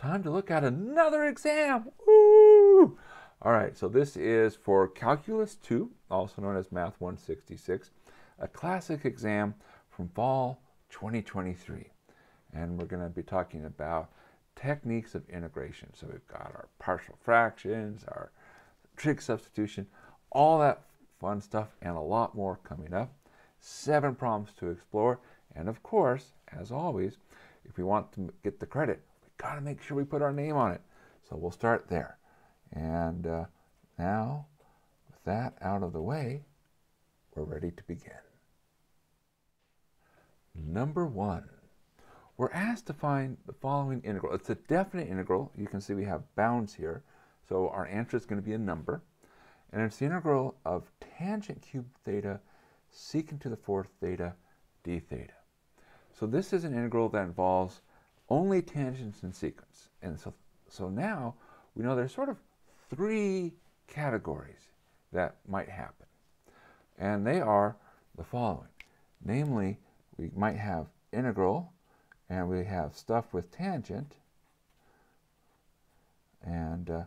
time to look at another exam. Woo! All right, so this is for Calculus 2, also known as Math 166, a classic exam from fall 2023. And we're going to be talking about techniques of integration. So we've got our partial fractions, our trig substitution, all that fun stuff, and a lot more coming up. Seven problems to explore. And of course, as always, if we want to get the credit, got to make sure we put our name on it. So we'll start there. And uh, now, with that out of the way, we're ready to begin. Number one, we're asked to find the following integral. It's a definite integral. You can see we have bounds here. So our answer is going to be a number. And it's the integral of tangent cubed theta secant to the fourth theta d theta. So this is an integral that involves only tangents and secants. And so, so now we know there's sort of three categories that might happen. And they are the following. Namely, we might have integral, and we have stuff with tangent, and uh,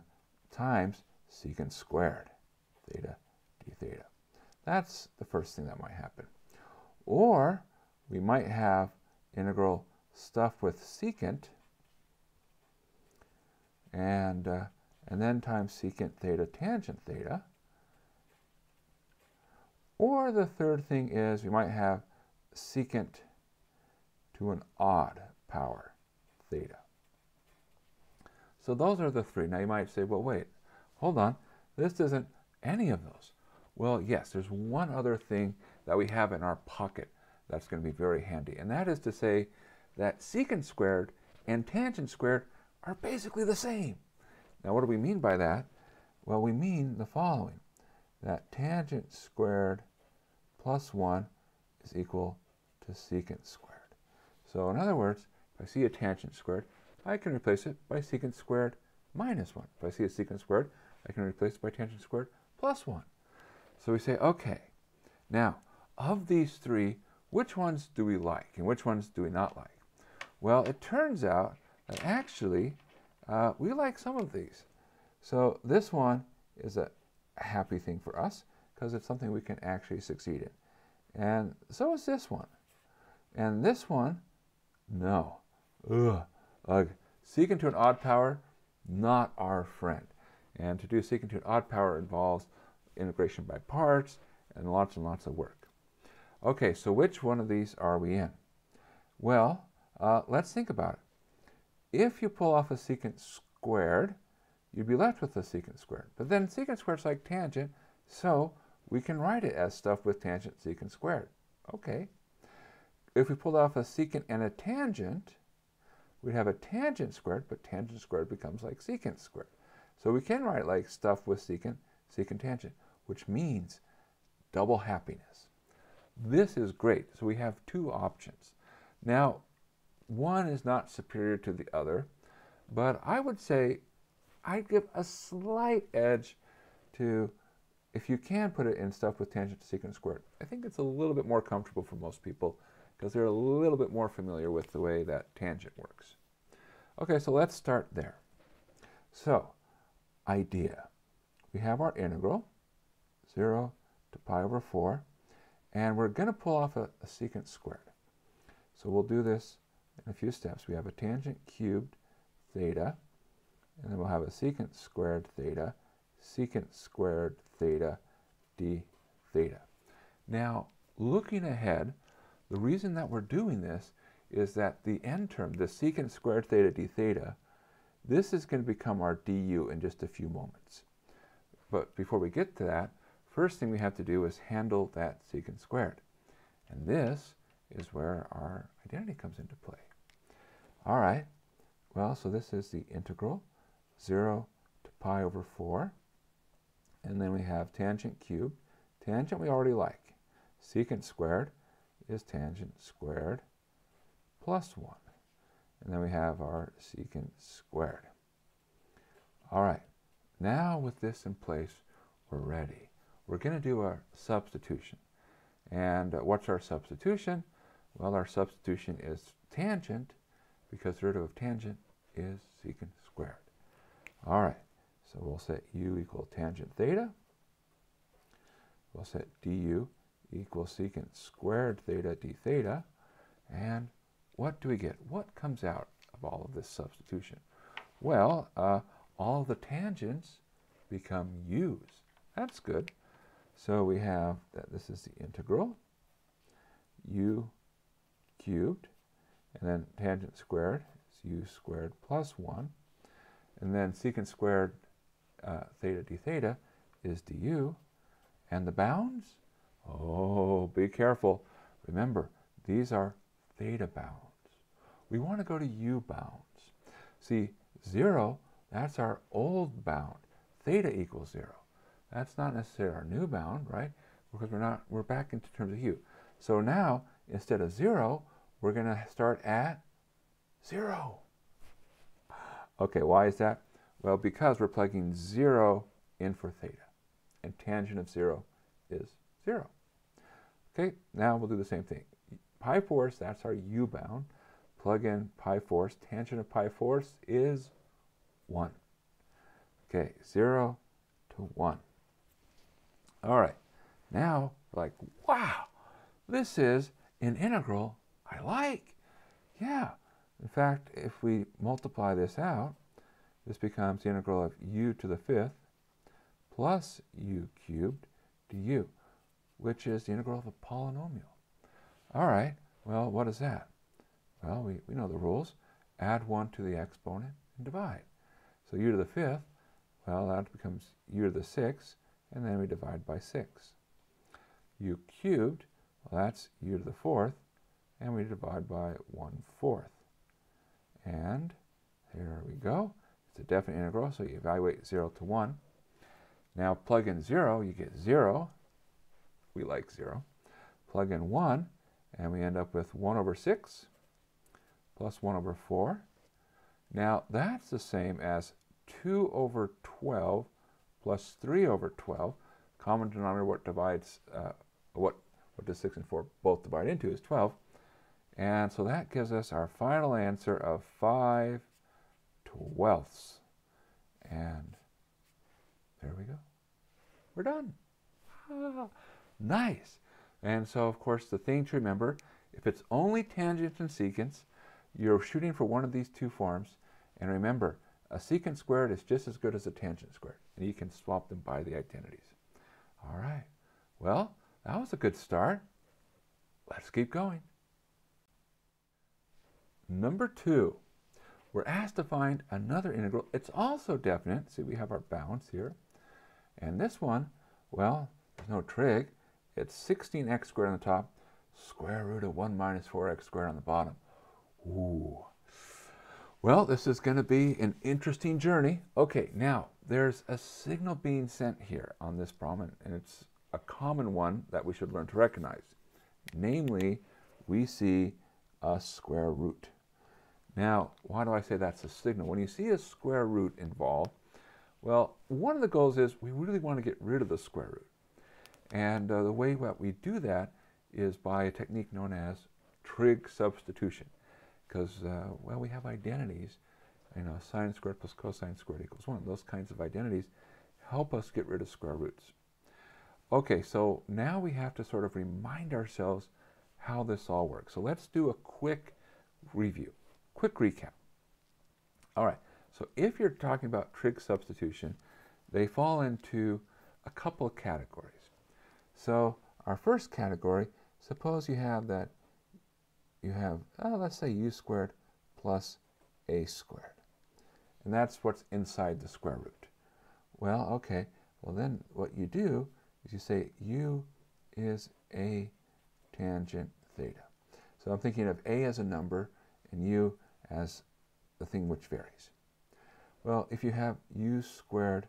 times secant squared, theta d theta. That's the first thing that might happen. Or we might have integral stuff with secant, and uh, and then times secant theta tangent theta. Or the third thing is we might have secant to an odd power theta. So those are the three. Now you might say, well, wait, hold on. This isn't any of those. Well, yes, there's one other thing that we have in our pocket that's going to be very handy, and that is to say that secant squared and tangent squared are basically the same. Now, what do we mean by that? Well, we mean the following, that tangent squared plus 1 is equal to secant squared. So in other words, if I see a tangent squared, I can replace it by secant squared minus 1. If I see a secant squared, I can replace it by tangent squared plus 1. So we say, okay, now, of these three, which ones do we like and which ones do we not like? Well, it turns out that actually uh, we like some of these. So this one is a happy thing for us because it's something we can actually succeed in. And so is this one. And this one, no. Ugh. Ugh. Secant to an odd power, not our friend. And to do secant to an odd power involves integration by parts and lots and lots of work. Okay, so which one of these are we in? Well, uh, let's think about it. If you pull off a secant squared, you'd be left with a secant squared. But then secant squared is like tangent, so we can write it as stuff with tangent secant squared. Okay. If we pulled off a secant and a tangent, we'd have a tangent squared, but tangent squared becomes like secant squared. So we can write like stuff with secant, secant tangent, which means double happiness. This is great. So we have two options. Now, one is not superior to the other, but I would say I'd give a slight edge to if you can put it in stuff with tangent to secant squared. I think it's a little bit more comfortable for most people because they're a little bit more familiar with the way that tangent works. Okay, so let's start there. So, idea. We have our integral, 0 to pi over 4, and we're going to pull off a, a secant squared. So we'll do this in a few steps. We have a tangent cubed theta, and then we'll have a secant squared theta, secant squared theta d theta. Now, looking ahead, the reason that we're doing this is that the end term, the secant squared theta d theta, this is going to become our du in just a few moments. But before we get to that, first thing we have to do is handle that secant squared. And this is where our identity comes into play. All right, well, so this is the integral, 0 to pi over 4. And then we have tangent cubed. Tangent we already like. Secant squared is tangent squared plus 1. And then we have our secant squared. All right, now with this in place, we're ready. We're going to do our substitution. And uh, what's our substitution? Well, our substitution is tangent, because the derivative of tangent is secant squared. All right, so we'll set u equal tangent theta. We'll set du equals secant squared theta d theta. And what do we get? What comes out of all of this substitution? Well, uh, all the tangents become u's. That's good. So we have that this is the integral u cubed, and then tangent squared is u squared plus 1. And then secant squared uh, theta d theta is du. And the bounds? Oh, be careful. Remember, these are theta bounds. We want to go to u bounds. See, 0, that's our old bound. Theta equals 0. That's not necessarily our new bound, right? Because we're not, we're back into terms of u. So now, instead of 0, we're going to start at 0. Okay, why is that? Well, because we're plugging 0 in for theta. And tangent of 0 is 0. Okay, now we'll do the same thing. Pi fourths, that's our u bound. Plug in pi fourths. Tangent of pi fourths is 1. Okay, 0 to 1. All right, now, like, wow, this is an integral I like. Yeah, in fact, if we multiply this out, this becomes the integral of u to the fifth plus u cubed du, which is the integral of a polynomial. All right, well, what is that? Well, we, we know the rules. Add 1 to the exponent and divide. So u to the fifth, well, that becomes u to the sixth, and then we divide by 6. u cubed, well, that's u to the fourth, and we divide by 1 fourth. And here we go. It's a definite integral, so you evaluate 0 to 1. Now plug in 0, you get 0. We like 0. Plug in 1, and we end up with 1 over 6 plus 1 over 4. Now that's the same as 2 over 12 plus 3 over 12. Common denominator, what divides, uh, what, what does 6 and 4 both divide into is 12. And so that gives us our final answer of 5 twelfths. And there we go. We're done. Ah, nice. And so, of course, the thing to remember, if it's only tangents and secants, you're shooting for one of these two forms. And remember, a secant squared is just as good as a tangent squared. And you can swap them by the identities. All right. Well, that was a good start. Let's keep going. Number two, we're asked to find another integral. It's also definite. See, we have our bounds here. And this one, well, there's no trig. It's 16x squared on the top, square root of 1 minus 4x squared on the bottom. Ooh. Well, this is going to be an interesting journey. Okay, now, there's a signal being sent here on this problem, and it's a common one that we should learn to recognize. Namely, we see a square root. Now, why do I say that's a signal? When you see a square root involved, well, one of the goals is we really want to get rid of the square root. And uh, the way that we do that is by a technique known as trig substitution. Because, uh, well, we have identities, you know, sine squared plus cosine squared equals 1. Those kinds of identities help us get rid of square roots. Okay, so now we have to sort of remind ourselves how this all works. So let's do a quick review. Quick recap. All right, so if you're talking about trig substitution, they fall into a couple of categories. So our first category, suppose you have that, you have, oh, let's say u squared plus a squared. And that's what's inside the square root. Well, okay, well then what you do is you say u is a tangent theta. So I'm thinking of a as a number and u as the thing which varies. Well, if you have u squared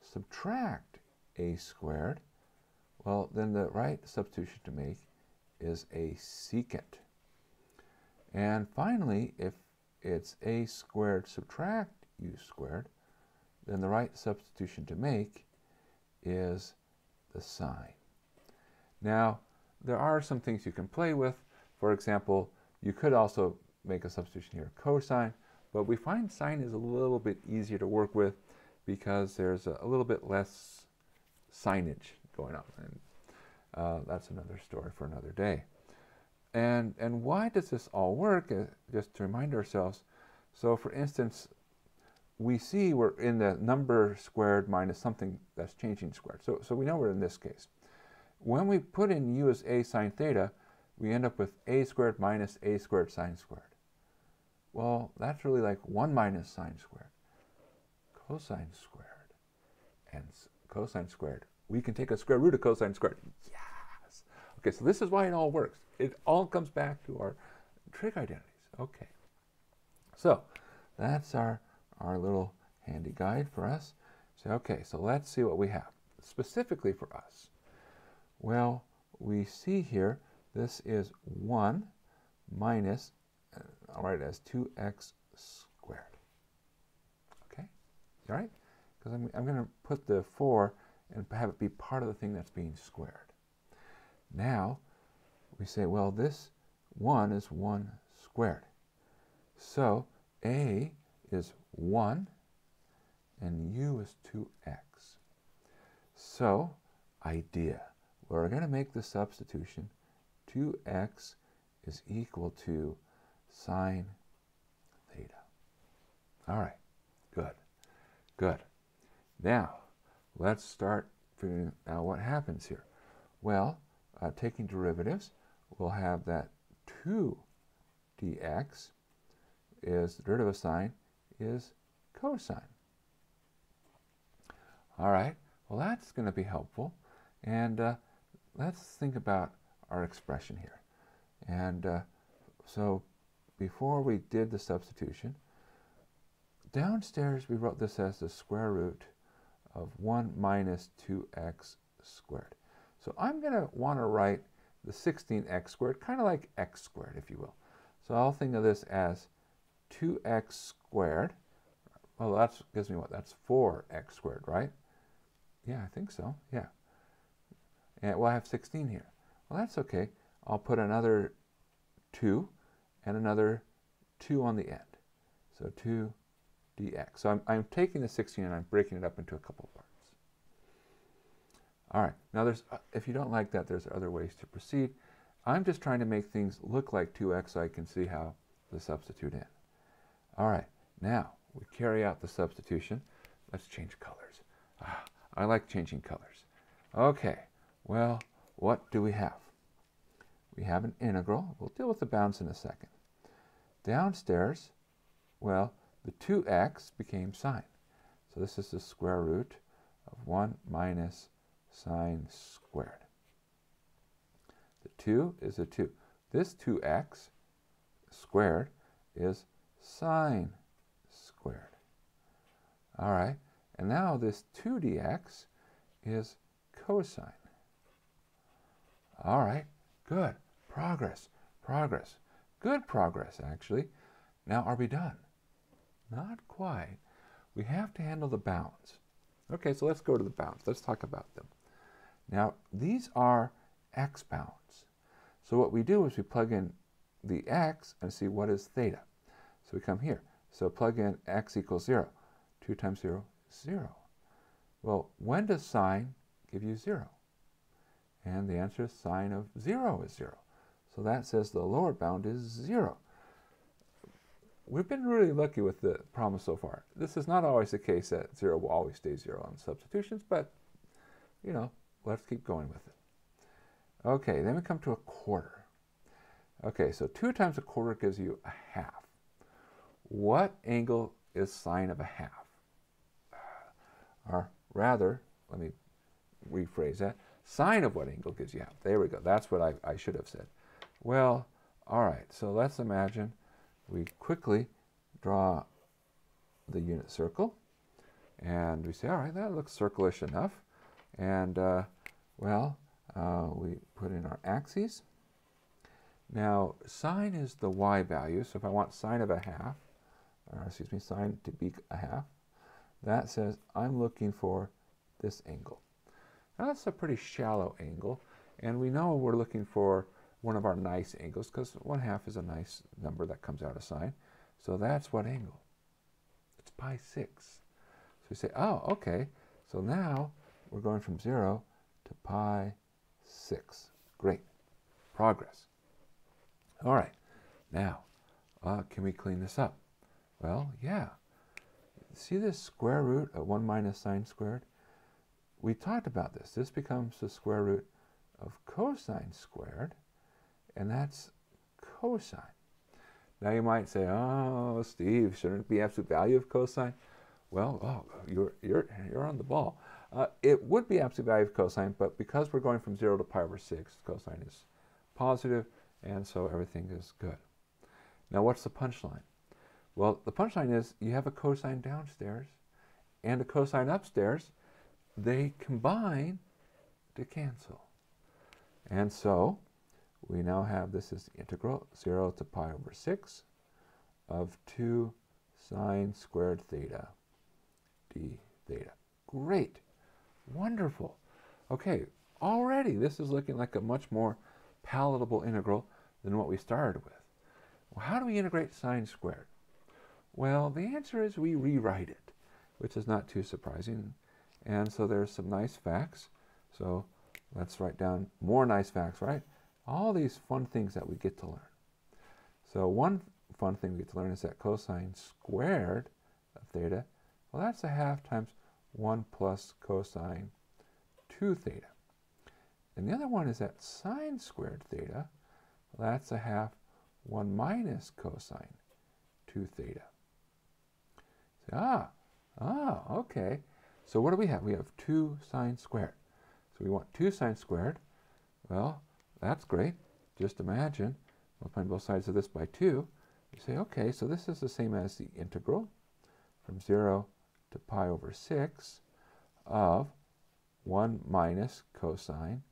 subtract a squared, well, then the right substitution to make is a secant. And finally, if it's a squared subtract u squared, then the right substitution to make is the sine. Now, there are some things you can play with. For example, you could also make a substitution here, cosine, But we find sine is a little bit easier to work with because there's a, a little bit less signage going on. And uh, that's another story for another day. And, and why does this all work? Uh, just to remind ourselves. So for instance, we see we're in the number squared minus something that's changing squared. So, so we know we're in this case. When we put in u as a sine theta, we end up with a squared minus a squared sine squared. Well, that's really like 1 minus sine squared, cosine squared, and cosine squared. We can take a square root of cosine squared. Yes! Okay, so this is why it all works. It all comes back to our trig identities. Okay. So, that's our, our little handy guide for us. So, okay, so let's see what we have specifically for us. Well, we see here this is 1 minus, I'll write it as 2x squared. Okay? All right? Because I'm, I'm going to put the 4 and have it be part of the thing that's being squared. Now, we say, well, this 1 is 1 squared. So, a is 1 and u is 2x. So, idea. We're going to make the substitution 2x is equal to sine theta. All right, good, good. Now, let's start figuring out what happens here. Well, uh, taking derivatives, we'll have that 2 dx is the derivative of sine is cosine. All right, well that's going to be helpful. And uh, let's think about our expression here. And uh, so before we did the substitution, downstairs we wrote this as the square root of 1 minus 2x squared. So I'm going to want to write the 16x squared, kind of like x squared, if you will. So I'll think of this as 2x squared. Well, that gives me what? That's 4x squared, right? Yeah, I think so. Yeah. And well, I have 16 here. Well, that's okay. I'll put another 2 and another 2 on the end. So 2 dx. So I'm, I'm taking the 16 and I'm breaking it up into a couple of parts. All right, now there's, uh, if you don't like that, there's other ways to proceed. I'm just trying to make things look like 2x so I can see how to substitute in. All right, now we carry out the substitution. Let's change colors. Ah, I like changing colors. Okay, well, what do we have? We have an integral. We'll deal with the bounds in a second. Downstairs, well, the 2x became sine. So this is the square root of 1 minus sine squared. The 2 is a 2. This 2x squared is sine squared. All right, and now this 2 dx is cosine. All right, good. Progress, progress. Good progress, actually. Now, are we done? Not quite. We have to handle the bounds. Okay, so let's go to the bounds. Let's talk about them. Now, these are x bounds. So what we do is we plug in the x and see what is theta. So we come here. So plug in x equals 0. 2 times 0 is 0. Well, when does sine give you 0? And the answer is sine of 0 is 0. So that says the lower bound is 0. We've been really lucky with the problem so far. This is not always the case that 0 will always stay 0 on substitutions, but, you know, let's keep going with it. Okay, then we come to a quarter. Okay, so 2 times a quarter gives you a half. What angle is sine of a half? Or rather, let me rephrase that. Sine of what angle gives you half? There we go. That's what I, I should have said. Well, all right. So let's imagine we quickly draw the unit circle. And we say, all right, that looks circlish enough. And, uh, well, uh, we put in our axes. Now, sine is the y value. So if I want sine of a half, or excuse me, sine to be a half, that says I'm looking for this angle. Now that's a pretty shallow angle, and we know we're looking for one of our nice angles because one half is a nice number that comes out of sine. So that's what angle? It's pi 6. So we say, oh, okay, so now we're going from 0 to pi 6. Great. Progress. All right. Now, uh, can we clean this up? Well, yeah. See this square root of 1 minus sine squared? We talked about this. This becomes the square root of cosine squared, and that's cosine. Now you might say, oh, Steve, shouldn't it be absolute value of cosine? Well, oh, you're, you're, you're on the ball. Uh, it would be absolute value of cosine, but because we're going from 0 to pi over 6, cosine is positive, and so everything is good. Now what's the punchline? Well, the punchline is you have a cosine downstairs and a cosine upstairs. They combine to cancel. And so we now have this is the integral 0 to pi over 6 of 2 sine squared theta d theta. Great. Wonderful. Okay, already this is looking like a much more palatable integral than what we started with. Well, how do we integrate sine squared? Well, the answer is we rewrite it, which is not too surprising. And so there's some nice facts. So let's write down more nice facts, right? All these fun things that we get to learn. So one fun thing we get to learn is that cosine squared of theta, well, that's a half times 1 plus cosine 2 theta. And the other one is that sine squared theta, well, that's a half 1 minus cosine 2 theta. Ah, ah, okay. So what do we have? We have 2 sine squared. So we want 2 sine squared. Well, that's great. Just imagine multiplying both sides of this by 2. You say, okay, so this is the same as the integral from 0 to pi over 6 of 1 minus cosine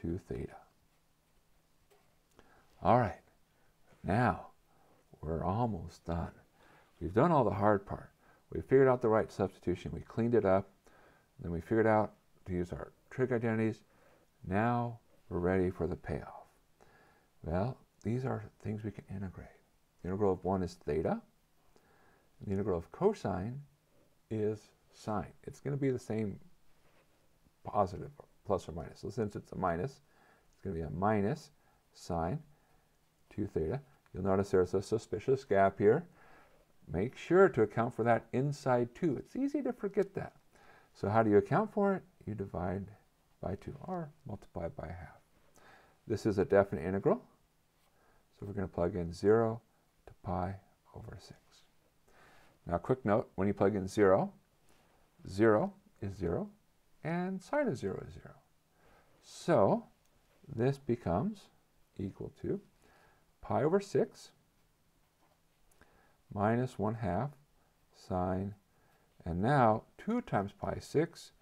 2 theta. All right, now we're almost done. We've done all the hard part. We figured out the right substitution. We cleaned it up. Then we figured out to use our trig identities. Now ready for the payoff. Well, these are things we can integrate. The integral of 1 is theta. the integral of cosine is sine. It's going to be the same positive, plus or minus. So since it's a minus, it's going to be a minus sine 2 theta. You'll notice there's a suspicious gap here. Make sure to account for that inside 2. It's easy to forget that. So how do you account for it? You divide by 2 or multiply by half. This is a definite integral. So we're going to plug in 0 to pi over 6. Now, quick note, when you plug in 0, 0 is 0, and sine of 0 is 0. So, this becomes equal to pi over 6 minus 1 half sine, and now 2 times pi 6,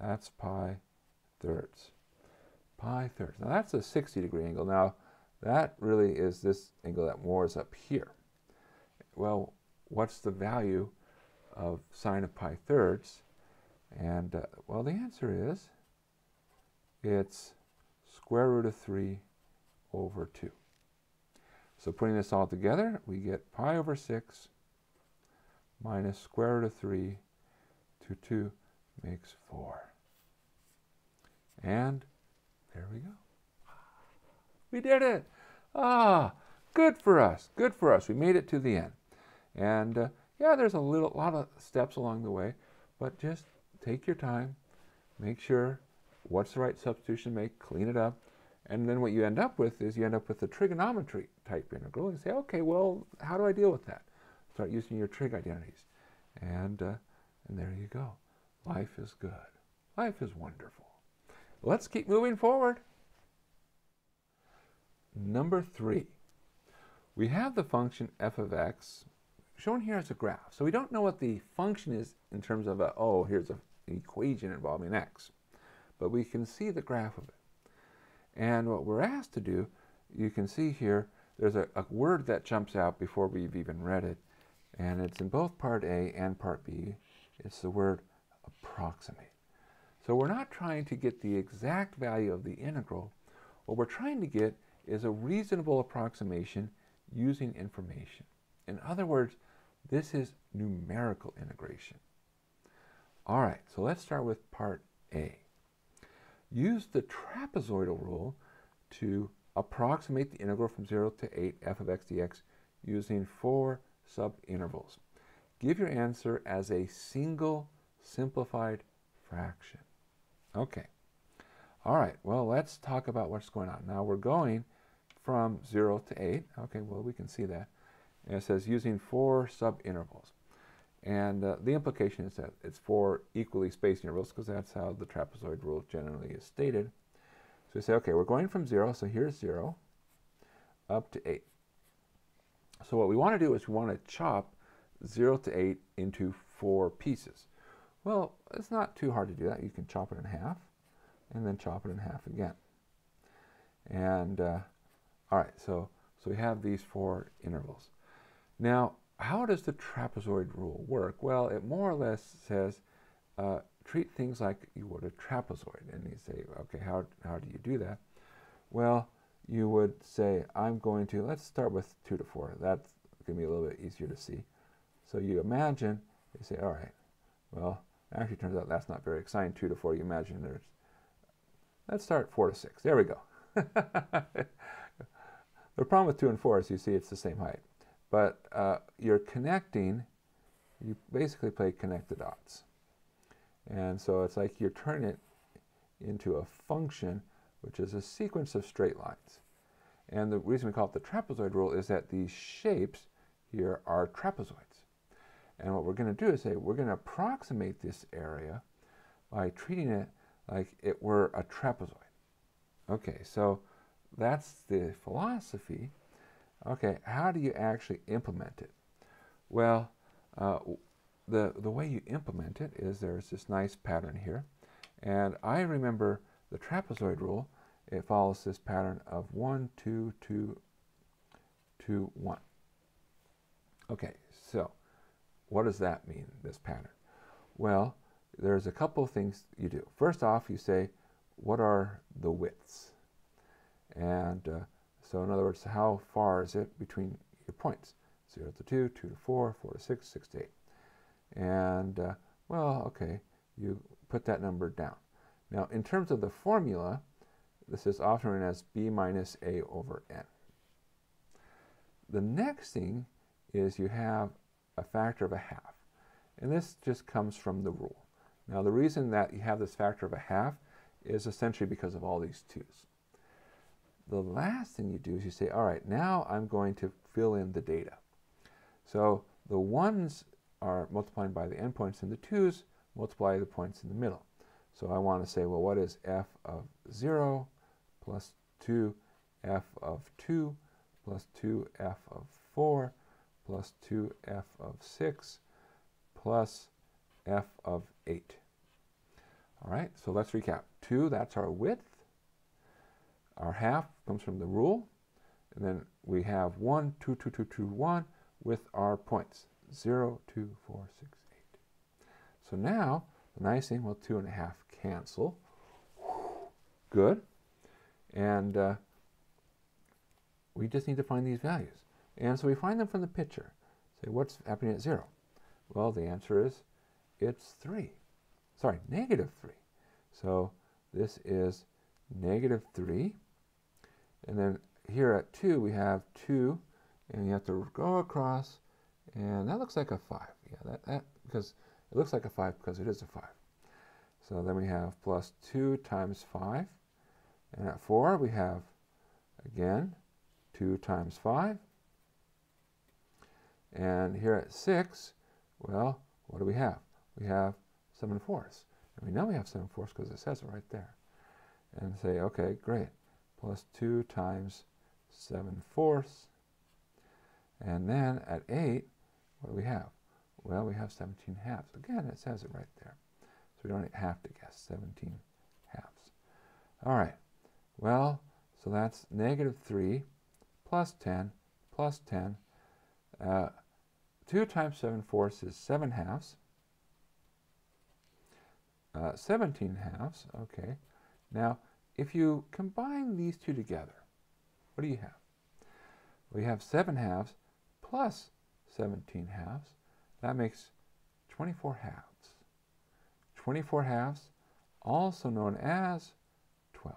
that's pi thirds. Pi thirds. Now that's a 60 degree angle. Now that really is this angle that more is up here. Well, what's the value of sine of pi thirds? And, uh, well, the answer is it's square root of 3 over 2. So putting this all together, we get pi over 6 minus square root of 3 to 2 makes 4. And there we go. We did it! Ah, good for us, good for us. We made it to the end. And uh, yeah, there's a little, lot of steps along the way, but just take your time, make sure what's the right substitution make, clean it up, and then what you end up with is you end up with a trigonometry type integral. And say, okay, well, how do I deal with that? Start using your trig identities. And, uh, and there you go. Life is good. Life is wonderful. Let's keep moving forward. Number three, we have the function f of x shown here as a graph. So we don't know what the function is in terms of, a, oh, here's a, an equation involving x. But we can see the graph of it. And what we're asked to do, you can see here, there's a, a word that jumps out before we've even read it. And it's in both part A and part B. It's the word approximate. So we're not trying to get the exact value of the integral. What we're trying to get is a reasonable approximation using information. In other words, This is numerical integration. All right, so let's start with part A. Use the trapezoidal rule to approximate the integral from 0 to 8 f of x dx using four subintervals. Give your answer as a single simplified fraction. Okay. All right, well, let's talk about what's going on. Now we're going from 0 to 8. Okay, well, we can see that. And it says using four subintervals. And uh, the implication is that it's four equally spaced intervals because that's how the trapezoid rule generally is stated. So we say, okay, we're going from 0, so here's 0, up to 8. So what we want to do is we want to chop 0 to 8 into four pieces. Well, it's not too hard to do that. You can chop it in half and then chop it in half again. And uh, all right, so so we have these four intervals. Now, how does the trapezoid rule work? Well, it more or less says uh, treat things like you would a trapezoid. And you say, okay, how, how do you do that? Well, you would say, I'm going to, let's start with 2 to 4. That's going to be a little bit easier to see. So you imagine, you say, all right, well, actually turns out that's not very exciting, 2 to 4. You imagine there's, let's start 4 to 6. There we go. the problem with 2 and 4 is you see it's the same height. But uh, you're connecting, you basically play connect the dots. And so it's like you're turning it into a function, which is a sequence of straight lines. And the reason we call it the trapezoid rule is that these shapes here are trapezoids. And what we're going to do is say we're going to approximate this area by treating it like it were a trapezoid. Okay, so that's the philosophy. Okay, how do you actually implement it? Well, uh, the, the way you implement it is there's this nice pattern here. And I remember the trapezoid rule, it follows this pattern of 1, 2, 2, 2, 1. Okay, what does that mean, this pattern? Well, there's a couple of things you do. First off, you say, what are the widths? And uh, so in other words, how far is it between your points? 0 to 2, 2 to 4, 4 to 6, 6 to 8. And, uh, well, okay, you put that number down. Now, in terms of the formula, this is often known as b minus a over n. The next thing is you have a factor of a half. And this just comes from the rule. Now, the reason that you have this factor of a half is essentially because of all these 2's the last thing you do is you say, all right, now I'm going to fill in the data. So the ones are multiplying by the endpoints and the twos multiply the points in the middle. So I want to say, well, what is f of 0 plus 2 f of 2 plus 2 f of 4 plus 2 f of 6 plus f of 8. All right, so let's recap. 2, that's our width. Our half comes from the rule. And then we have 1, 2, 2, 2, 2, 1 with our points. 0, 2, 4, 6, 8. So now, the nice thing, well, 2 and a half cancel. Good. And uh, we just need to find these values. And so we find them from the picture. Say, what's happening at 0? Well, the answer is it's 3. Sorry, negative 3. So this is negative 3. And then here at 2, we have 2, and you have to go across, and that looks like a 5. Yeah, that, that because it looks like a 5 because it is a 5. So then we have plus 2 times 5. And at 4, we have, again, 2 times 5. And here at 6, well, what do we have? We have 7 fourths. And we know we have 7 fourths because it says it right there. And say, okay, great plus 2 times 7 fourths. And then at 8, what do we have? Well, we have 17 halves. Again, it says it right there. So we don't have to guess, 17 halves. All right, well, so that's negative 3 plus 10 plus 10. Uh, 2 times 7 fourths is 7 halves. Uh, 17 halves, okay. Now, if you combine these two together, what do you have? We have 7 halves plus 17 halves. That makes 24 halves. 24 halves, also known as 12.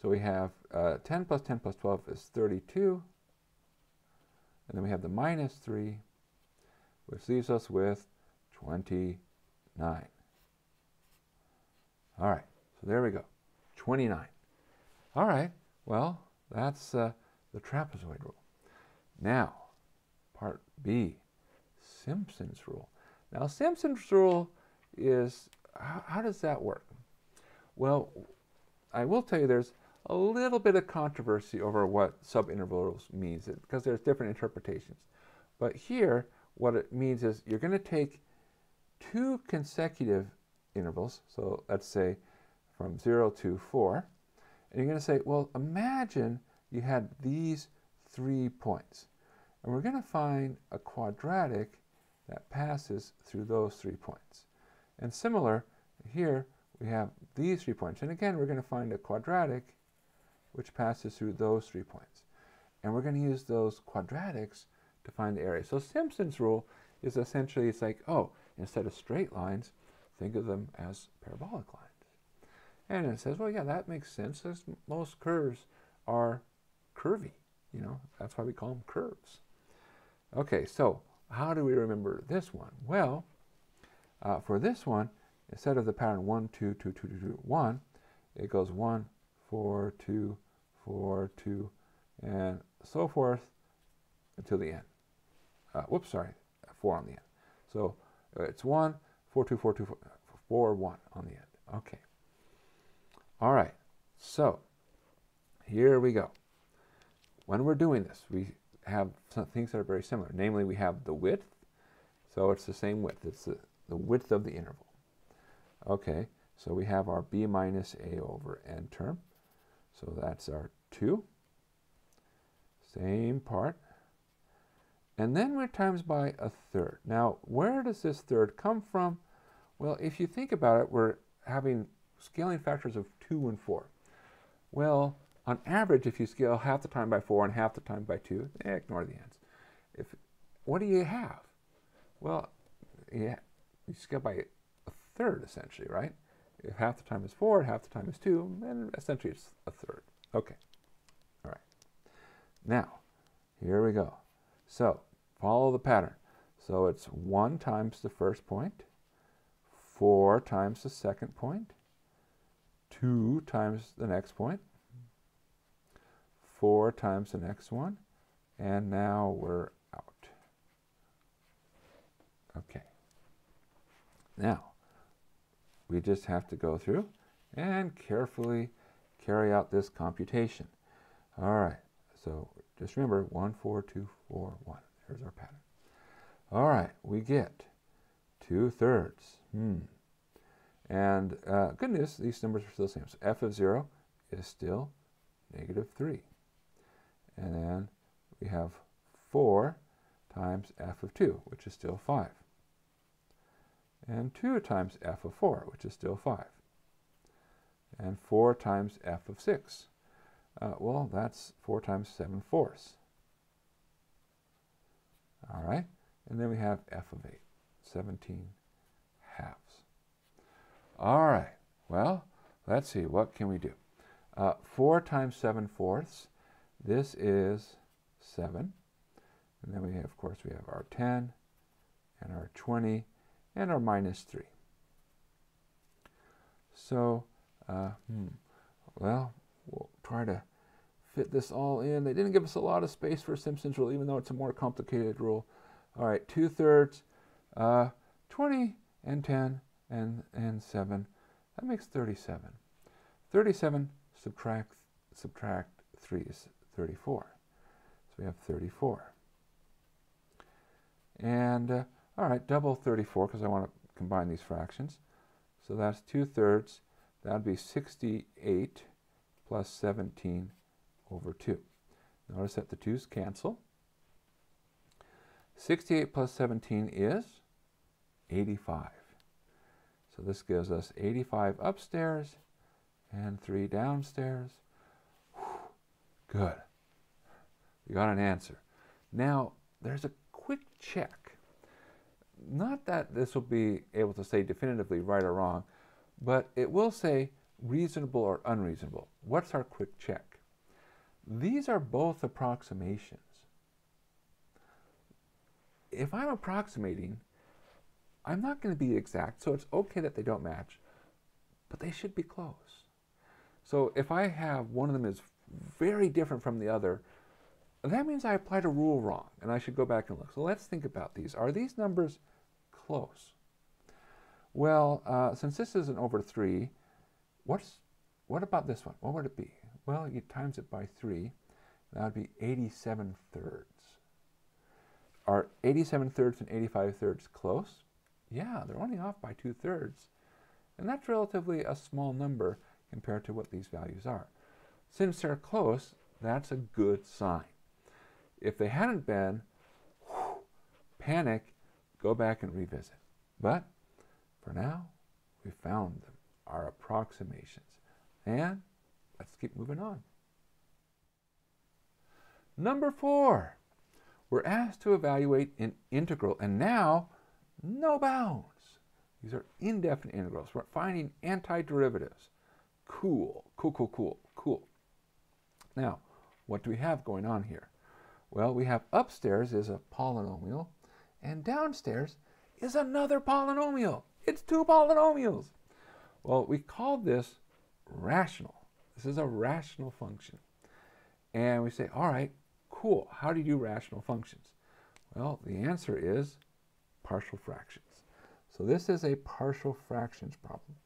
So we have uh, 10 plus 10 plus 12 is 32. And then we have the minus 3, which leaves us with 29. All right, so there we go, 29. All right, well, that's uh, the trapezoid rule. Now, part B, Simpson's rule. Now, Simpson's rule is, how, how does that work? Well, I will tell you there's a little bit of controversy over what subintervals means because there's different interpretations. But here, what it means is you're going to take two consecutive intervals, so let's say from 0 to 4, and you're going to say, well, imagine you had these three points. And we're going to find a quadratic that passes through those three points. And similar, here we have these three points. And again, we're going to find a quadratic which passes through those three points. And we're going to use those quadratics to find the area. So Simpson's rule is essentially, it's like, oh, instead of straight lines, think of them as parabolic lines. And it says, well, yeah, that makes sense. Most curves are curvy. You know, that's why we call them curves. Okay, so how do we remember this one? Well, uh, for this one, instead of the pattern 1, 2, 2, 2, 2, 2, 1, it goes 1, 4, 2, 4, 2, and so forth until the end. Uh, whoops, sorry, 4 on the end. So uh, it's 1, 4, 2, 4, 2, 4, 4, 1 on the end. Okay. All right, so here we go. When we're doing this, we have some things that are very similar. Namely, we have the width, so it's the same width. It's the, the width of the interval. Okay, so we have our b minus a over n term. So that's our 2. Same part. And then we're times by a third. Now, where does this third come from? Well, if you think about it, we're having scaling factors of 2 and 4. Well, on average, if you scale half the time by 4 and half the time by 2, eh, ignore the ends. If, what do you have? Well, yeah, you scale by a third, essentially, right? If half the time is 4, half the time is 2, then essentially it's a third. Okay. All right. Now, here we go. So, follow the pattern. So it's 1 times the first point, 4 times the second point, 2 times the next point, 4 times the next one, and now we're out. Okay. Now, we just have to go through and carefully carry out this computation. All right, so just remember 1, 4, 2, 4, 1. There's our pattern. All right, we get 2 thirds. Hmm. And uh, good news, these numbers are still the same. So f of 0 is still negative 3. And then we have 4 times f of 2, which is still 5. And 2 times f of 4, which is still 5. And 4 times f of 6. Uh, well, that's 4 times 7 fourths. All right. And then we have f of 8, 17 halves. All right. Well, let's see. What can we do? Uh, 4 times 7 fourths. This is 7. And then we have, of course, we have our 10 and our 20 and our minus 3. So, uh, hmm, well, we'll try to fit this all in. They didn't give us a lot of space for Simpson's rule, even though it's a more complicated rule. All right, 2 thirds, uh, 20 and 10 and, and 7. That makes 37. 37 subtract, subtract 3 is 34. So we have 34. And, uh, all right, double 34 because I want to combine these fractions. So that's 2 thirds. That would be 68 plus 17 over 2. Notice that the 2's cancel. 68 plus 17 is 85. So this gives us 85 upstairs and 3 downstairs. Whew, good. You got an answer. Now, there's a quick check. Not that this will be able to say definitively right or wrong, but it will say reasonable or unreasonable. What's our quick check? These are both approximations. If I'm approximating, I'm not going to be exact, so it's okay that they don't match, but they should be close. So if I have one of them is very different from the other, that means I applied a rule wrong, and I should go back and look. So let's think about these. Are these numbers close? Well, uh, since this isn't over 3, what's, what about this one? What would it be? Well, you times it by 3. That would be 87 thirds. Are 87 thirds and 85 thirds close? Yeah, they're only off by 2 thirds. And that's relatively a small number compared to what these values are. Since they're close, that's a good sign. If they hadn't been, whew, panic, go back and revisit. But for now, we found them, our approximations. And let's keep moving on. Number four, we're asked to evaluate an integral, and now no bounds. These are indefinite integrals. We're finding antiderivatives. Cool, cool, cool, cool, cool. Now, what do we have going on here? Well, we have upstairs is a polynomial, and downstairs is another polynomial. It's two polynomials. Well, we call this rational. This is a rational function. And we say, all right, cool. How do you do rational functions? Well, the answer is partial fractions. So this is a partial fractions problem.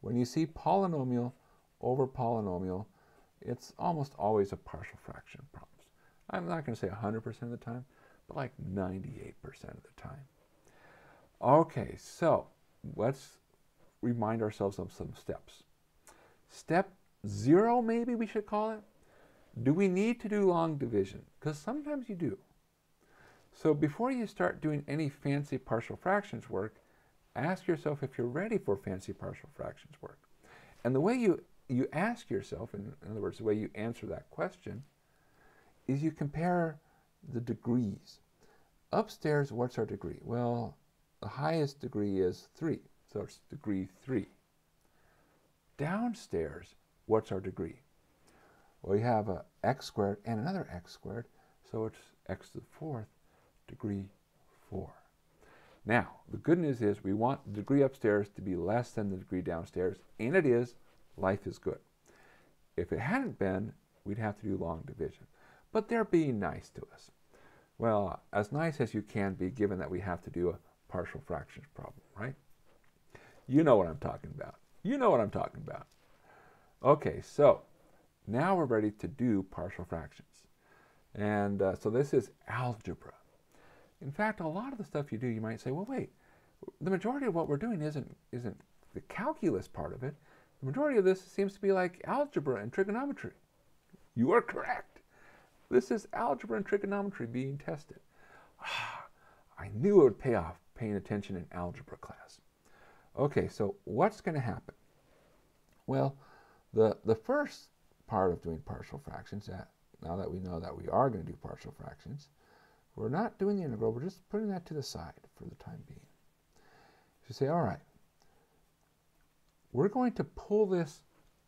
When you see polynomial over polynomial, it's almost always a partial fraction problem. I'm not going to say 100% of the time, but like 98% of the time. Okay, so let's remind ourselves of some steps. Step zero, maybe we should call it. Do we need to do long division? Because sometimes you do. So before you start doing any fancy partial fractions work, ask yourself if you're ready for fancy partial fractions work. And the way you, you ask yourself, in, in other words, the way you answer that question, is you compare the degrees. Upstairs, what's our degree? Well, the highest degree is 3, so it's degree 3. Downstairs, what's our degree? Well, we have a x squared and another x squared, so it's x to the fourth, degree 4. Now, the good news is we want the degree upstairs to be less than the degree downstairs, and it is. Life is good. If it hadn't been, we'd have to do long division but they're being nice to us. Well, as nice as you can be given that we have to do a partial fractions problem, right? You know what I'm talking about. You know what I'm talking about. Okay, so now we're ready to do partial fractions. And uh, so this is algebra. In fact, a lot of the stuff you do, you might say, well, wait, the majority of what we're doing isn't, isn't the calculus part of it. The majority of this seems to be like algebra and trigonometry. You are correct. This is algebra and trigonometry being tested. Ah, I knew it would pay off paying attention in algebra class. Okay, so what's going to happen? Well, the, the first part of doing partial fractions, that, now that we know that we are going to do partial fractions, we're not doing the integral, we're just putting that to the side for the time being. So you say, all right, we're going to pull this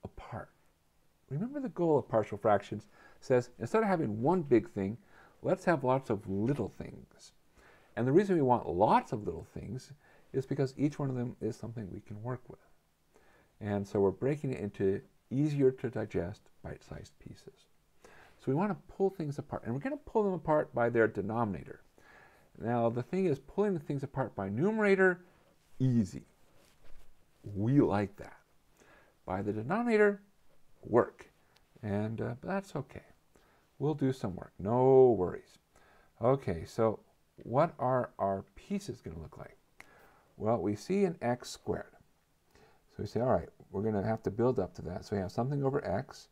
apart. Remember the goal of partial fractions says instead of having one big thing, let's have lots of little things. And the reason we want lots of little things is because each one of them is something we can work with. And so we're breaking it into easier to digest bite-sized pieces. So we want to pull things apart, and we're going to pull them apart by their denominator. Now the thing is, pulling the things apart by numerator, easy. We like that. By the denominator, work. And uh, that's okay. We'll do some work. No worries. Okay, so what are our pieces going to look like? Well, we see an x squared. So we say, all right, we're going to have to build up to that. So we have something over x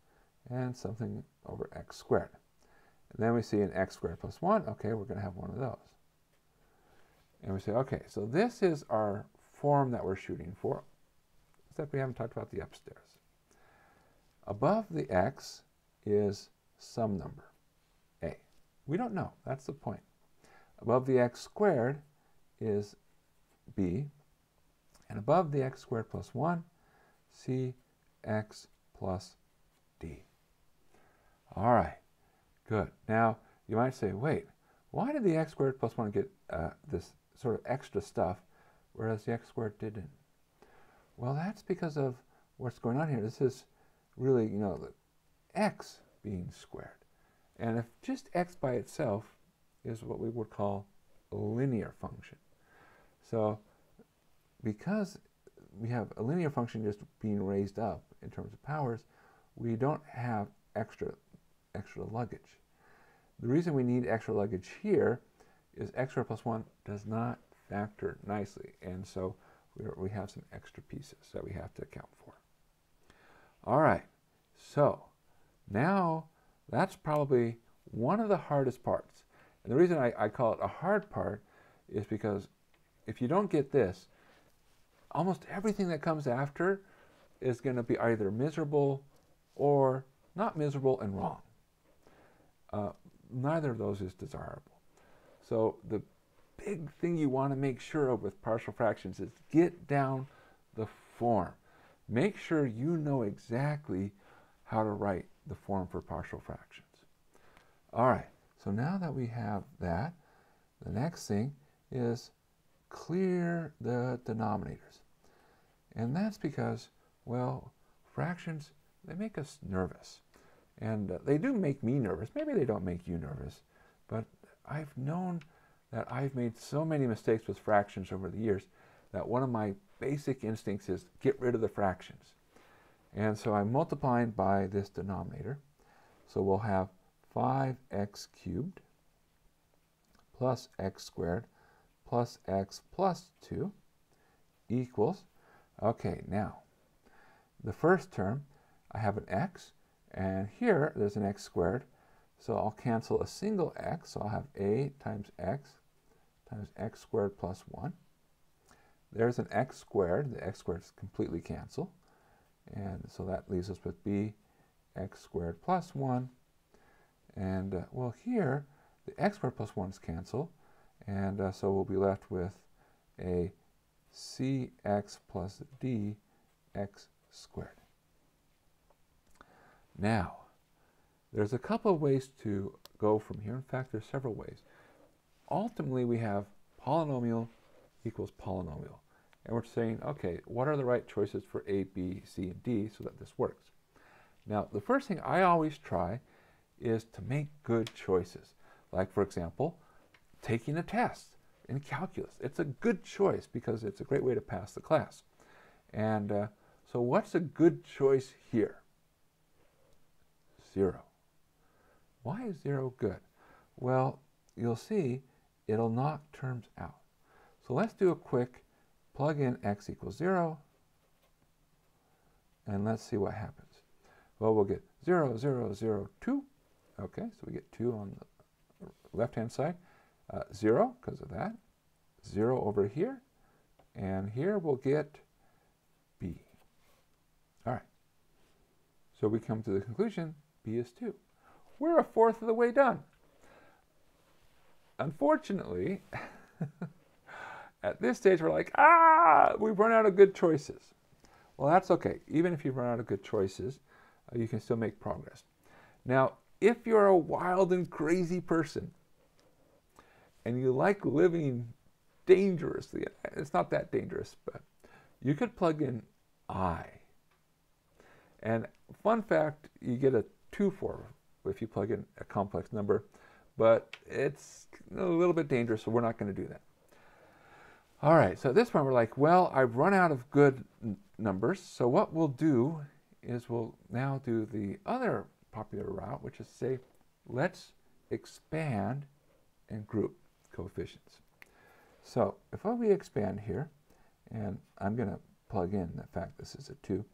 and something over x squared. And then we see an x squared plus 1. Okay, we're going to have one of those. And we say, okay, so this is our form that we're shooting for, except we haven't talked about the upstairs. Above the x is some number, a. We don't know. That's the point. above the x squared is b, and above the x squared plus 1, cx plus d. All right, good. Now, you might say, wait, why did the x squared plus 1 get uh, this sort of extra stuff, whereas the x squared didn't? Well, that's because of what's going on here. This is really, you know, the x being squared. And if just x by itself is what we would call a linear function. So because we have a linear function just being raised up in terms of powers, we don't have extra, extra luggage. The reason we need extra luggage here is x squared plus 1 does not factor nicely. And so we have some extra pieces that we have to account for. All right, so now that's probably one of the hardest parts. And the reason I, I call it a hard part is because if you don't get this, almost everything that comes after is going to be either miserable or not miserable and wrong. Uh, neither of those is desirable. So the big thing you want to make sure of with partial fractions is get down the form. Make sure you know exactly how to write the form for partial fractions. All right, so now that we have that, the next thing is clear the denominators. And that's because, well, fractions, they make us nervous. And uh, they do make me nervous. Maybe they don't make you nervous, but I've known that I've made so many mistakes with fractions over the years that one of my basic instincts is get rid of the fractions. And so I'm multiplying by this denominator. So we'll have 5x cubed plus x squared plus x plus 2 equals, okay, now, the first term, I have an x, and here there's an x squared, so I'll cancel a single x, so I'll have a times x times x squared plus 1. There's an x squared. The x squared is completely cancel. And so that leaves us with b x squared plus 1. And, uh, well, here, the x squared plus 1 is cancel. And uh, so we'll be left with a cx plus d x squared. Now, there's a couple of ways to go from here. In fact, there's several ways ultimately we have polynomial equals polynomial. And we're saying, okay, what are the right choices for A, B, C, and D so that this works? Now, the first thing I always try is to make good choices. Like, for example, taking a test in calculus. It's a good choice because it's a great way to pass the class. And uh, so what's a good choice here? Zero. Why is zero good? Well, you'll see it'll knock terms out. So let's do a quick plug in x equals 0, and let's see what happens. Well, we'll get 0, 0, 0, 2. Okay, so we get 2 on the left-hand side. Uh, 0, because of that. 0 over here. And here we'll get b. All right. So we come to the conclusion b is 2. We're a fourth of the way done. Unfortunately, at this stage, we're like, ah, we've run out of good choices. Well, that's okay. Even if you run out of good choices, uh, you can still make progress. Now, if you're a wild and crazy person and you like living dangerously, it's not that dangerous, but you could plug in I. And fun fact, you get a 2 4 if you plug in a complex number but it's a little bit dangerous, so we're not going to do that. All right, so at this point we're like, well, I've run out of good numbers, so what we'll do is we'll now do the other popular route, which is say, let's expand and group coefficients. So if we expand here, and I'm going to plug in the fact this is a 2,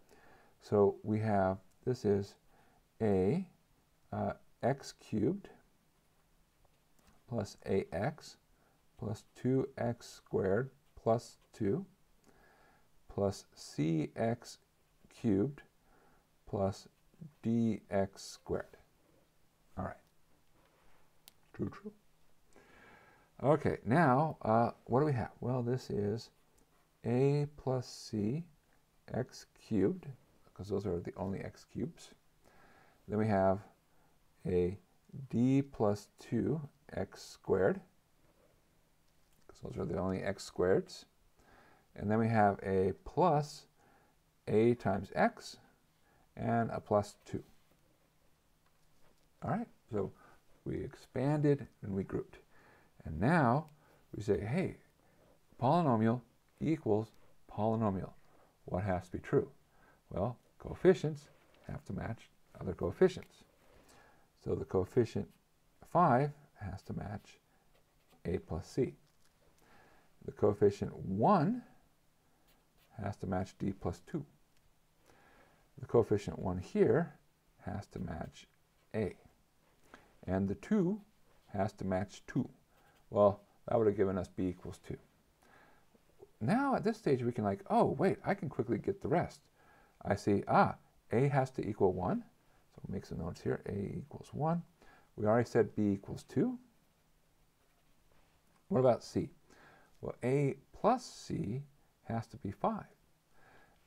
so we have, this is a uh, x cubed plus ax plus 2x squared plus 2 plus cx cubed plus dx squared. All right. True, true. Okay, now uh, what do we have? Well, this is a plus c x cubed, because those are the only x cubes. Then we have a d plus 2 x squared, those are the only x squareds. And then we have a plus a times x and a plus 2. All right, so we expanded and we grouped. And now we say, hey, polynomial equals polynomial. What has to be true? Well, coefficients have to match other coefficients. So the coefficient 5 has to match a plus c. The coefficient 1 has to match d plus 2. The coefficient 1 here has to match a. And the 2 has to match 2. Well, that would have given us b equals 2. Now at this stage we can like, oh wait, I can quickly get the rest. I see, ah, a has to equal 1. So we'll make some notes here. a equals 1. We already said b equals 2. What about c? Well, a plus c has to be 5.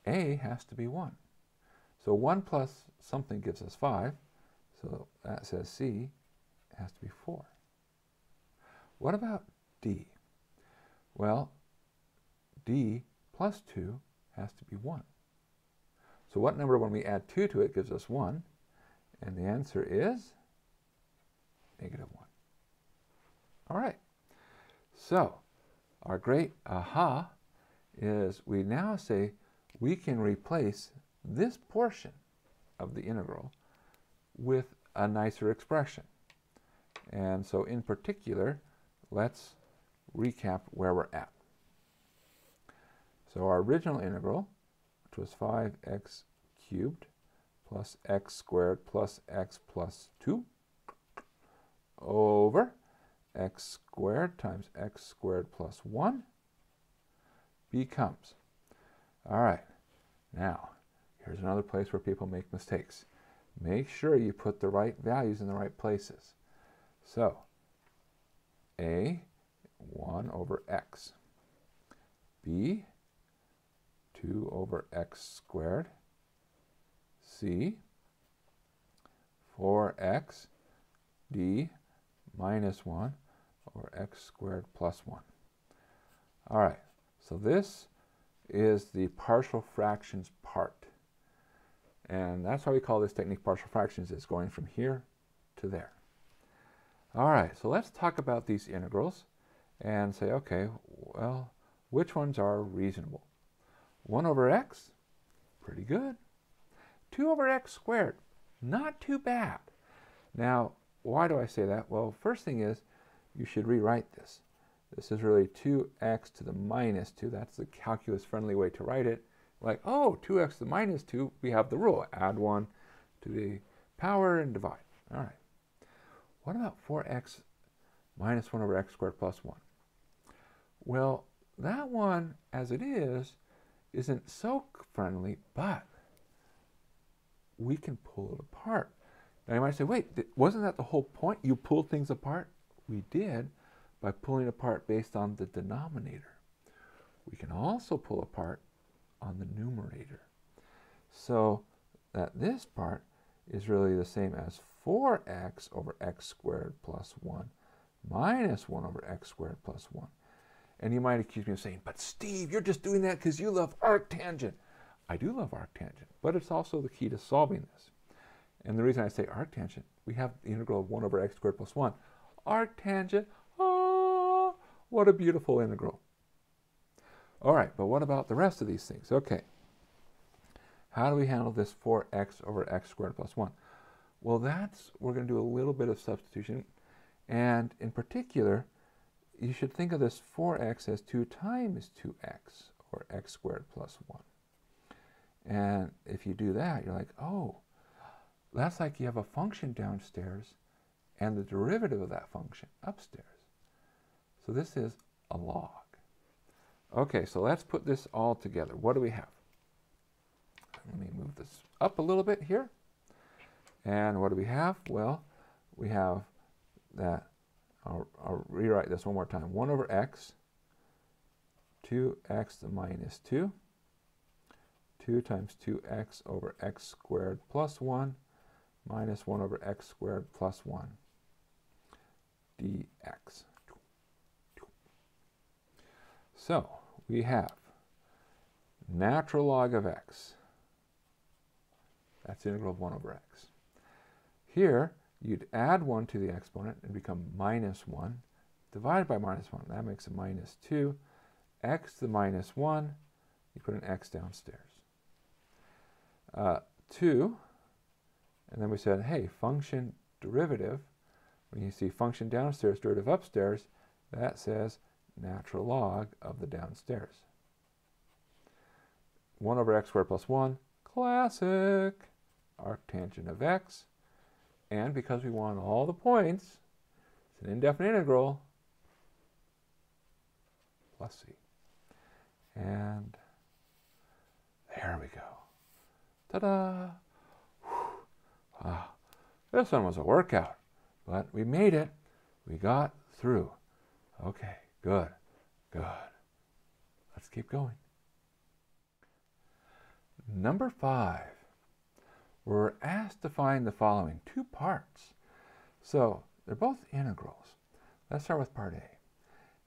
a has to be 1. So 1 plus something gives us 5. So that says c has to be 4. What about d? Well, d plus 2 has to be 1. So what number, when we add 2 to it, gives us 1? And the answer is negative 1. All right. So our great aha is we now say we can replace this portion of the integral with a nicer expression. And so in particular, let's recap where we're at. So our original integral, which was 5x cubed plus x squared plus x plus 2 over x squared times x squared plus 1 becomes. All right, now here's another place where people make mistakes. Make sure you put the right values in the right places. So, a 1 over x, b 2 over x squared, c 4x d minus 1 over x squared plus 1. All right, so this is the partial fractions part. And that's why we call this technique partial fractions. It's going from here to there. All right, so let's talk about these integrals and say, okay, well, which ones are reasonable? 1 over x, pretty good. 2 over x squared, not too bad. Now, why do I say that? Well, first thing is, you should rewrite this. This is really 2x to the minus 2. That's the calculus-friendly way to write it. Like, oh, 2x to the minus 2, we have the rule. Add 1 to the power and divide. All right. What about 4x minus 1 over x squared plus 1? Well, that one, as it is, isn't so friendly, but we can pull it apart. Now you might say, wait, wasn't that the whole point? You pull things apart? We did by pulling apart based on the denominator. We can also pull apart on the numerator. So that this part is really the same as 4x over x squared plus 1 minus 1 over x squared plus 1. And you might accuse me of saying, but Steve, you're just doing that because you love arctangent. I do love arctangent, but it's also the key to solving this. And the reason I say arctangent, we have the integral of 1 over x squared plus 1. Arctangent, oh, ah, what a beautiful integral. All right, but what about the rest of these things? Okay. How do we handle this 4x over x squared plus 1? Well, that's, we're going to do a little bit of substitution. And in particular, you should think of this 4x as 2 times 2x, or x squared plus 1. And if you do that, you're like, oh, that's like you have a function downstairs and the derivative of that function upstairs. So this is a log. Okay, so let's put this all together. What do we have? Let me move this up a little bit here. And what do we have? Well, we have that I'll, I'll rewrite this one more time. 1 over x, 2x to minus 2, 2 times 2x over x squared plus 1 minus 1 over x squared plus 1 dx. So we have natural log of x. That's the integral of 1 over x. Here, you'd add 1 to the exponent and become minus 1, divided by minus 1. That makes a minus 2. x to the minus 1, you put an x downstairs. Uh, 2, and then we said, hey, function derivative, when you see function downstairs, derivative upstairs, that says natural log of the downstairs. 1 over x squared plus 1, classic, arctangent of x. And because we want all the points, it's an indefinite integral, plus c. And there we go. Ta-da! Ah, this one was a workout, but we made it. We got through. Okay, good, good. Let's keep going. Number five, we're asked to find the following two parts. So they're both integrals. Let's start with part A.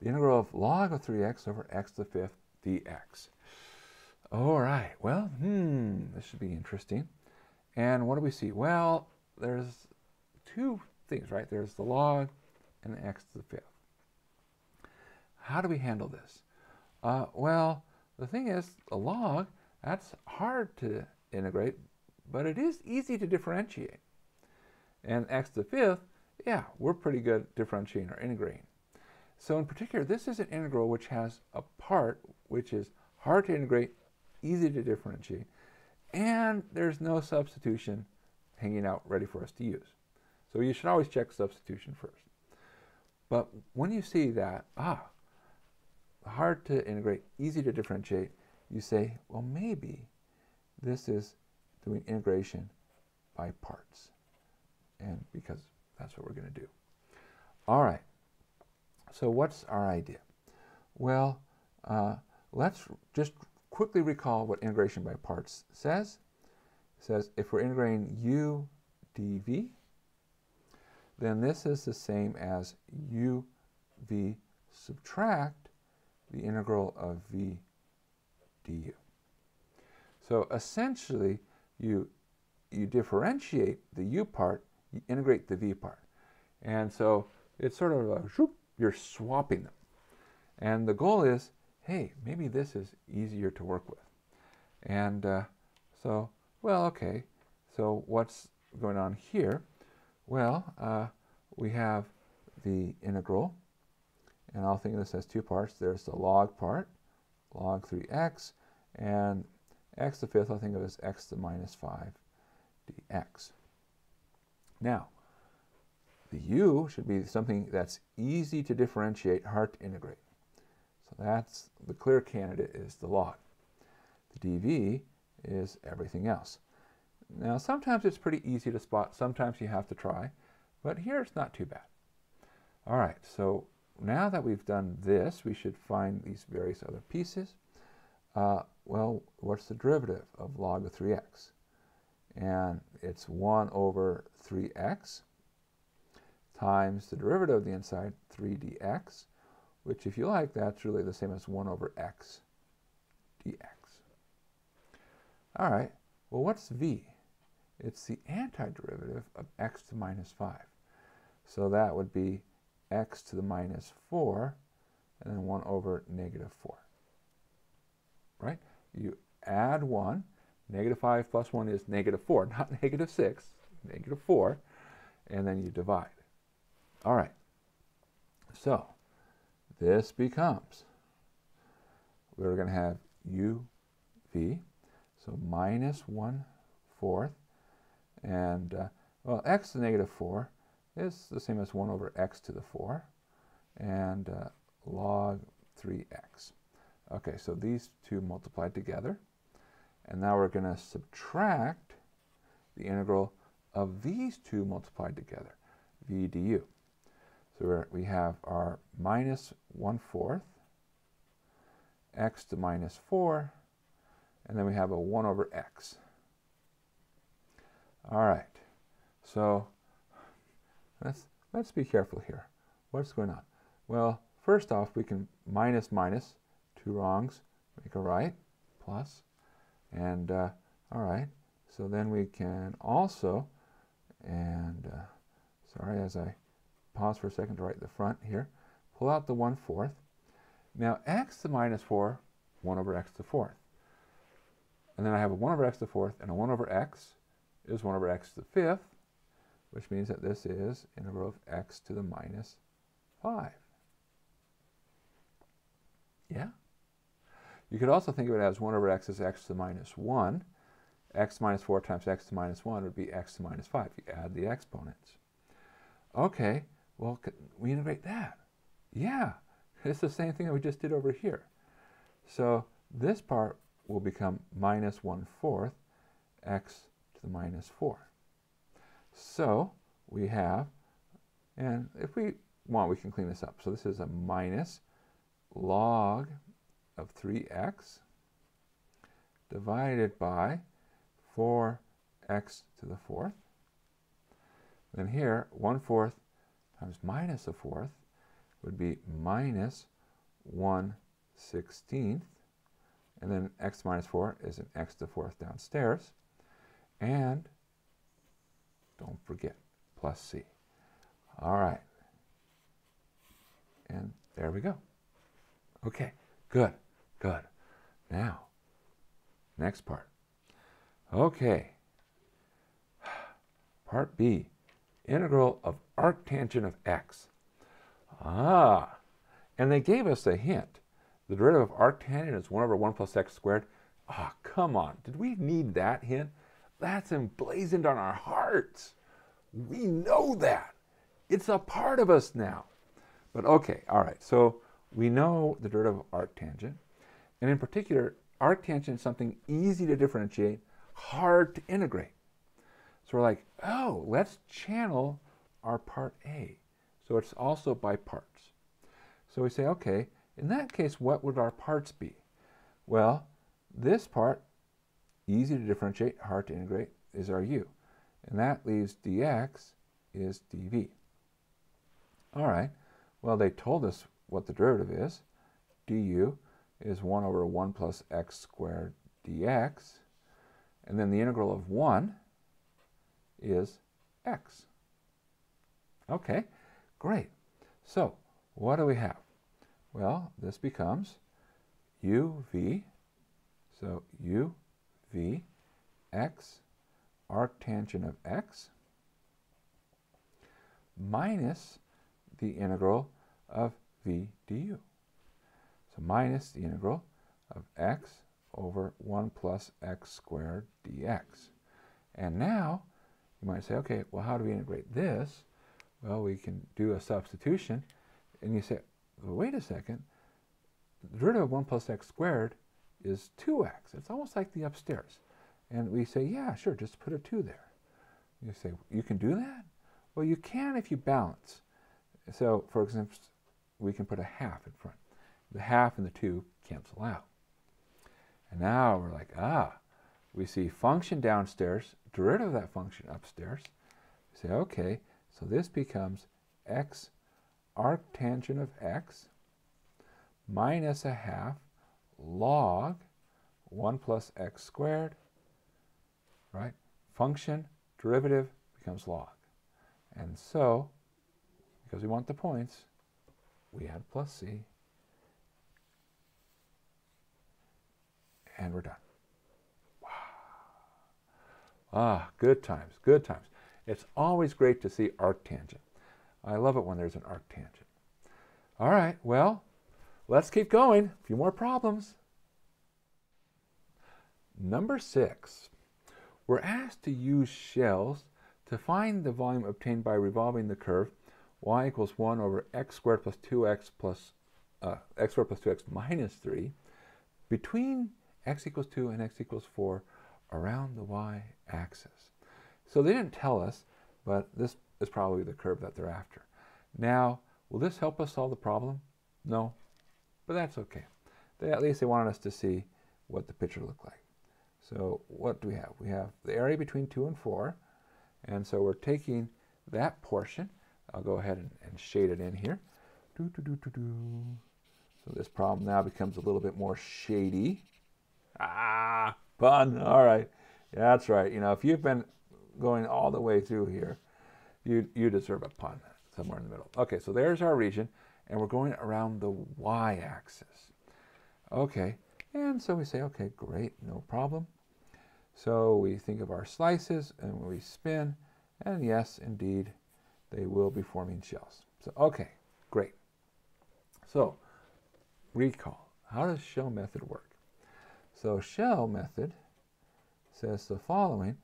The integral of log of 3x over x to the fifth dx. All right, well, hmm, this should be interesting. And what do we see? Well, there's two things, right? There's the log and the x to the fifth. How do we handle this? Uh, well, the thing is, the log, that's hard to integrate, but it is easy to differentiate. And x to the fifth, yeah, we're pretty good at differentiating or integrating. So in particular, this is an integral which has a part which is hard to integrate, easy to differentiate, and there's no substitution hanging out ready for us to use. So you should always check substitution first. But when you see that, ah, hard to integrate, easy to differentiate, you say, well, maybe this is doing integration by parts. And because that's what we're going to do. All right. So what's our idea? Well, uh, let's just quickly recall what integration by parts says. It says if we're integrating u dv, then this is the same as u v subtract the integral of v du. So essentially, you, you differentiate the u part, you integrate the v part. And so it's sort of a, you're swapping them. And the goal is, hey, maybe this is easier to work with. And uh, so, well, okay, so what's going on here? Well, uh, we have the integral, and I'll think of this as two parts. There's the log part, log 3x, and x to the fifth I'll think of as x to the minus 5 dx. Now, the u should be something that's easy to differentiate, hard to integrate. So that's the clear candidate is the log. The dv is everything else. Now sometimes it's pretty easy to spot, sometimes you have to try, but here it's not too bad. All right, so now that we've done this, we should find these various other pieces. Uh, well, what's the derivative of log of 3x? And it's 1 over 3x times the derivative of the inside, 3dx, which if you like, that's really the same as 1 over x dx. All right, well, what's v? It's the antiderivative of x to minus 5. So that would be x to the minus 4, and then 1 over negative 4 right? You add 1. Negative 5 plus 1 is negative 4, not negative 6, negative 4. And then you divide. All right. So this becomes, we're going to have u v, so minus 1 fourth. And, uh, well, x to the negative 4 is the same as 1 over x to the 4. And uh, log 3x. Okay, so these two multiplied together. And now we're going to subtract the integral of these two multiplied together, v du. So we have our minus 1 fourth, x to minus 4, and then we have a 1 over x. All right, so let's, let's be careful here. What's going on? Well, first off, we can minus minus, two wrongs, make a right, plus, and uh, all right, so then we can also, and uh, sorry, as I pause for a second to write the front here, pull out the 1 fourth. Now x to the minus 4, 1 over x to the fourth. And then I have a 1 over x to the fourth, and a 1 over x is 1 over x to the fifth, which means that this is integral of x to the minus 5. Yeah? You could also think of it as 1 over x is x to the minus 1. x minus 4 times x to the minus 1 would be x to minus 5. You add the exponents. Okay, well, we integrate that. Yeah, it's the same thing that we just did over here. So this part will become minus 1 fourth x the minus 4. So we have, and if we want, we can clean this up. So this is a minus log of 3x divided by 4x to the fourth. Then here, 1 fourth times minus a fourth would be minus 1 16th. And then x minus 4 is an x to the fourth downstairs. And don't forget, plus c. All right. And there we go. Okay, good, good. Now, next part. Okay. Part B, integral of arctangent of x. Ah, and they gave us a hint. The derivative of arctangent is 1 over 1 plus x squared. Ah, come on. Did we need that hint? That's emblazoned on our hearts. We know that. It's a part of us now. But okay, all right. So we know the derivative of arctangent. And in particular, arctangent is something easy to differentiate, hard to integrate. So we're like, oh, let's channel our part A. So it's also by parts. So we say, okay, in that case, what would our parts be? Well, this part, easy to differentiate, hard to integrate, is our u. And that leaves dx is dv. All right, well, they told us what the derivative is. du is 1 over 1 plus x squared dx. And then the integral of 1 is x. Okay, great. So what do we have? Well, this becomes uv, so uv x arctangent of x minus the integral of v du. So minus the integral of x over 1 plus x squared dx. And now you might say, okay, well, how do we integrate this? Well, we can do a substitution. And you say, well, wait a second. The derivative of 1 plus x squared is 2x. It's almost like the upstairs. And we say, yeah, sure, just put a 2 there. You say, you can do that? Well, you can if you balance. So, for example, we can put a half in front. The half and the 2 cancel out. And now we're like, ah, we see function downstairs, derivative of that function upstairs. We say, okay, so this becomes x arctangent of x minus a half log 1 plus x squared, right? Function, derivative becomes log. And so, because we want the points, we add plus c, and we're done. Ah, good times, good times. It's always great to see arctangent. I love it when there's an arctangent. All right, well, let's keep going. A few more problems. Number six, we're asked to use shells to find the volume obtained by revolving the curve y equals 1 over x squared plus 2x plus uh, x squared plus 2x minus 3 between x equals 2 and x equals 4 around the y-axis. So they didn't tell us, but this is probably the curve that they're after. Now, will this help us solve the problem? No, but that's okay. They, at least they wanted us to see what the picture looked like. So what do we have? We have the area between 2 and 4. And so we're taking that portion. I'll go ahead and, and shade it in here. Doo, doo, doo, so this problem now becomes a little bit more shady. Ah, pun. All right. That's right. You know, if you've been going all the way through here, you, you deserve a pun somewhere in the middle. Okay, so there's our region, and we're going around the y-axis. Okay, and so we say, okay, great, no problem. So we think of our slices, and we spin, and yes, indeed, they will be forming shells. So, okay, great. So, recall. How does shell method work? So shell method says the following.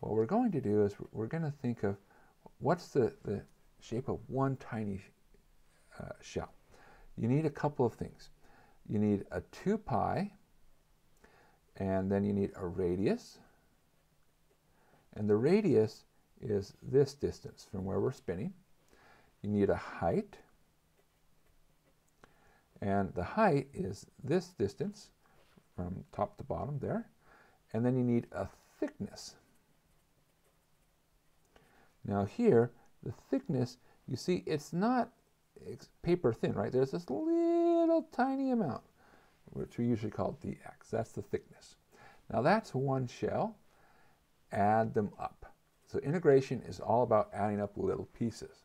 What we're going to do is we're going to think of what's the, the shape of one tiny uh, shell. You need a couple of things. You need a 2 pi, and then you need a radius. And the radius is this distance from where we're spinning. You need a height, and the height is this distance from top to bottom there. And then you need a thickness. Now here, the thickness, you see it's not paper thin, right? There's this little tiny amount, which we usually call dx. That's the thickness. Now that's one shell. Add them up. So integration is all about adding up little pieces.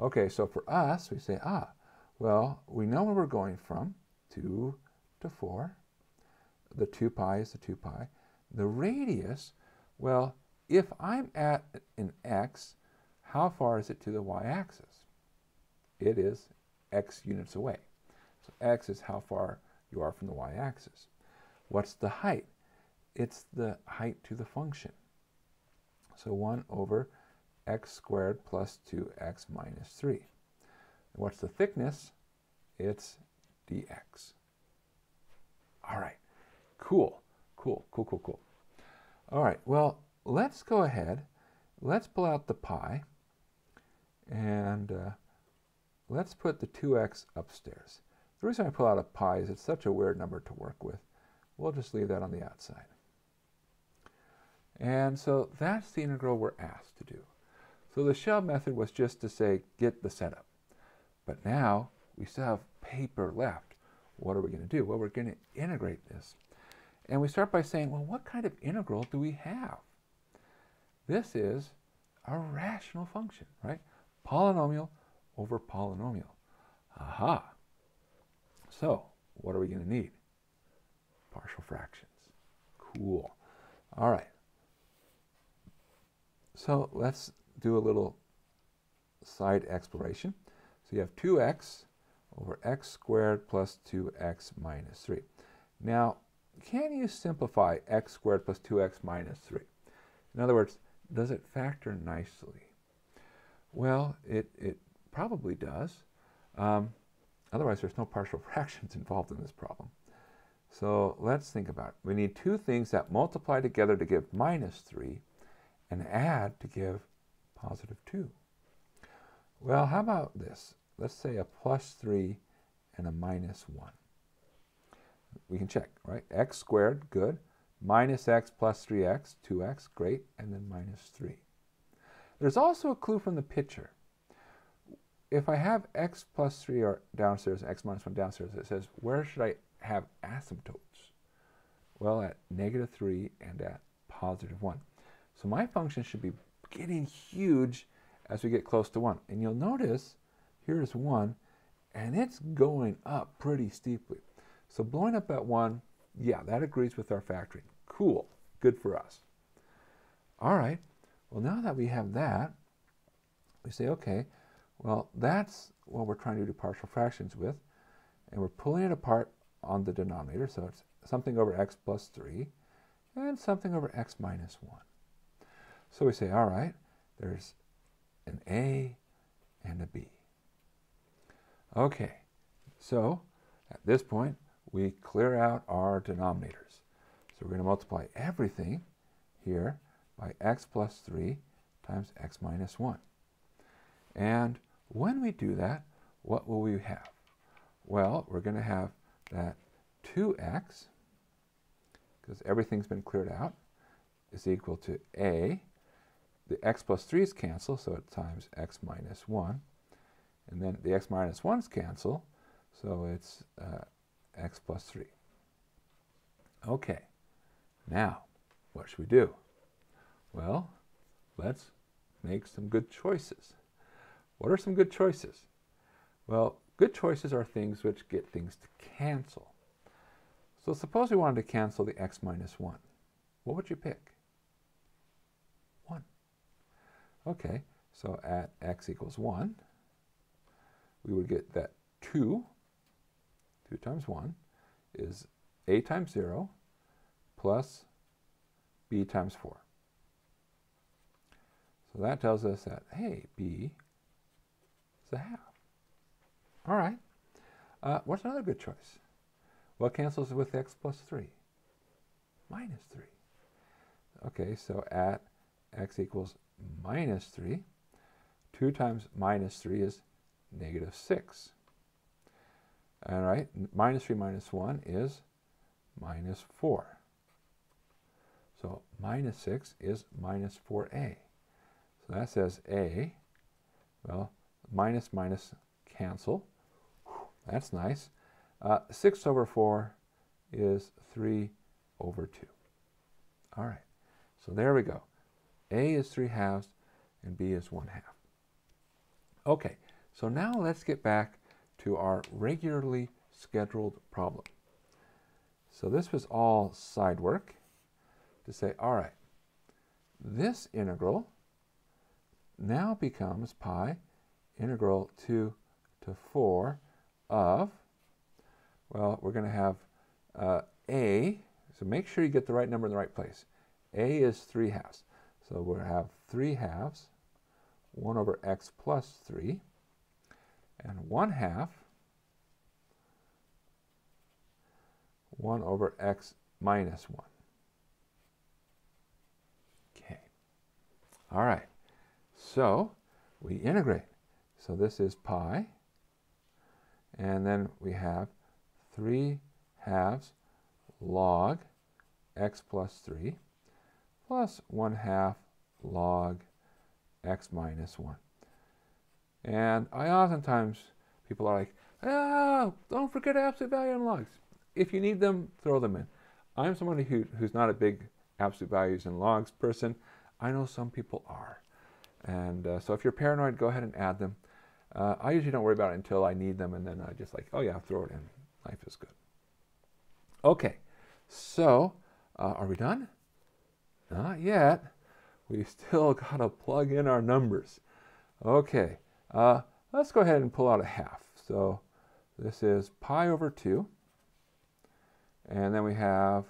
Okay, so for us, we say, ah, well, we know where we're going from, 2 to 4. The 2 pi is the 2 pi. The radius, well, if I'm at an x, how far is it to the y-axis? It is x units away. So x is how far you are from the y-axis. What's the height? It's the height to the function. So 1 over x squared plus 2x minus 3. What's the thickness? It's dx. All right, cool, cool, cool, cool, cool. All right, well, let's go ahead. Let's pull out the pi, and uh, let's put the 2x upstairs. The reason I pull out a pi is it's such a weird number to work with. We'll just leave that on the outside. And so that's the integral we're asked to do. So the shell method was just to say, get the setup. But now we still have paper left. What are we going to do? Well, we're going to integrate this. And we start by saying, well, what kind of integral do we have? This is a rational function, right? Polynomial over polynomial. Aha. So, what are we going to need? Partial fractions. Cool. All right. So let's do a little side exploration. So you have 2x over x squared plus 2x minus 3. Now, can you simplify x squared plus 2x minus 3? In other words, does it factor nicely? Well, it, it probably does. Um, otherwise, there's no partial fractions involved in this problem. So let's think about it. We need two things that multiply together to give minus 3 and add to give positive 2. Well, how about this? Let's say a plus 3 and a minus 1. We can check, right? x squared, good. Minus x plus 3x, 2x, great. And then minus 3. There's also a clue from the picture. If I have x plus 3 or downstairs, x minus 1 downstairs, it says, where should I have asymptotes? Well, at negative 3 and at positive 1. So my function should be getting huge as we get close to 1. And you'll notice here's 1, and it's going up pretty steeply. So blowing up at 1, yeah, that agrees with our factoring. Cool. Good for us. All right. Well, now that we have that, we say, okay, well, that's what we're trying to do partial fractions with. And we're pulling it apart on the denominator. So it's something over x plus 3 and something over x minus 1. So we say, all right, there's an A and a B. Okay, so at this point, we clear out our denominators. So we're going to multiply everything here by x plus 3 times x minus 1. And when we do that, what will we have? Well, we're going to have that 2x, because everything's been cleared out, is equal to a. The x plus 3's cancel, so it times x minus 1. And then the x minus 1's cancel, so it's uh, x plus 3. Okay, now what should we do? Well, let's make some good choices. What are some good choices? Well, good choices are things which get things to cancel. So suppose we wanted to cancel the x minus 1. What would you pick? 1. Okay, so at x equals 1, we would get that 2, 2 times 1, is a times 0 plus b times 4. So that tells us that, hey, b is a half. All right. Uh, what's another good choice? What cancels with x plus 3? Minus 3. Okay, so at x equals minus 3, 2 times minus 3 is negative 6. All right, minus 3 minus 1 is minus 4. So minus 6 is minus 4a. So that says a, well, minus minus cancel. That's nice. Uh, 6 over 4 is 3 over 2. All right, so there we go. A is 3 halves and B is 1 half. Okay, so now let's get back to our regularly scheduled problem. So this was all side work to say, all right, this integral now becomes pi integral 2 to 4 of, well, we're going to have uh, a, so make sure you get the right number in the right place. a is 3 halves. So we'll have 3 halves, 1 over x plus 3, and 1 half, 1 over x minus 1. Okay. All right. So we integrate. So this is pi. And then we have 3 halves log x plus 3 plus 1 half log x minus 1. And I oftentimes, people are like, oh, don't forget absolute value and logs. If you need them, throw them in. I'm somebody who, who's not a big absolute values and logs person. I know some people are. And uh, so if you're paranoid, go ahead and add them. Uh, I usually don't worry about it until I need them, and then I just like, oh yeah, throw it in. Life is good. Okay, so uh, are we done? Not yet. We still got to plug in our numbers. Okay, uh, let's go ahead and pull out a half. So this is pi over 2. And then we have,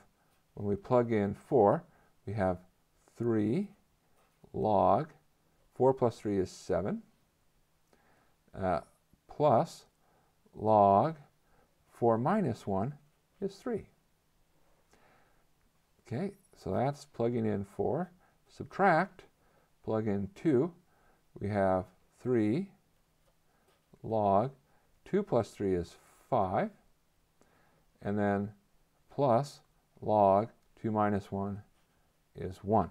when we plug in 4, we have 3 log 4 plus 3 is 7, uh, plus log 4 minus 1 is 3. Okay, so that's plugging in 4. Subtract, plug in 2. We have 3 log 2 plus 3 is 5. And then plus log 2 minus 1 is 1.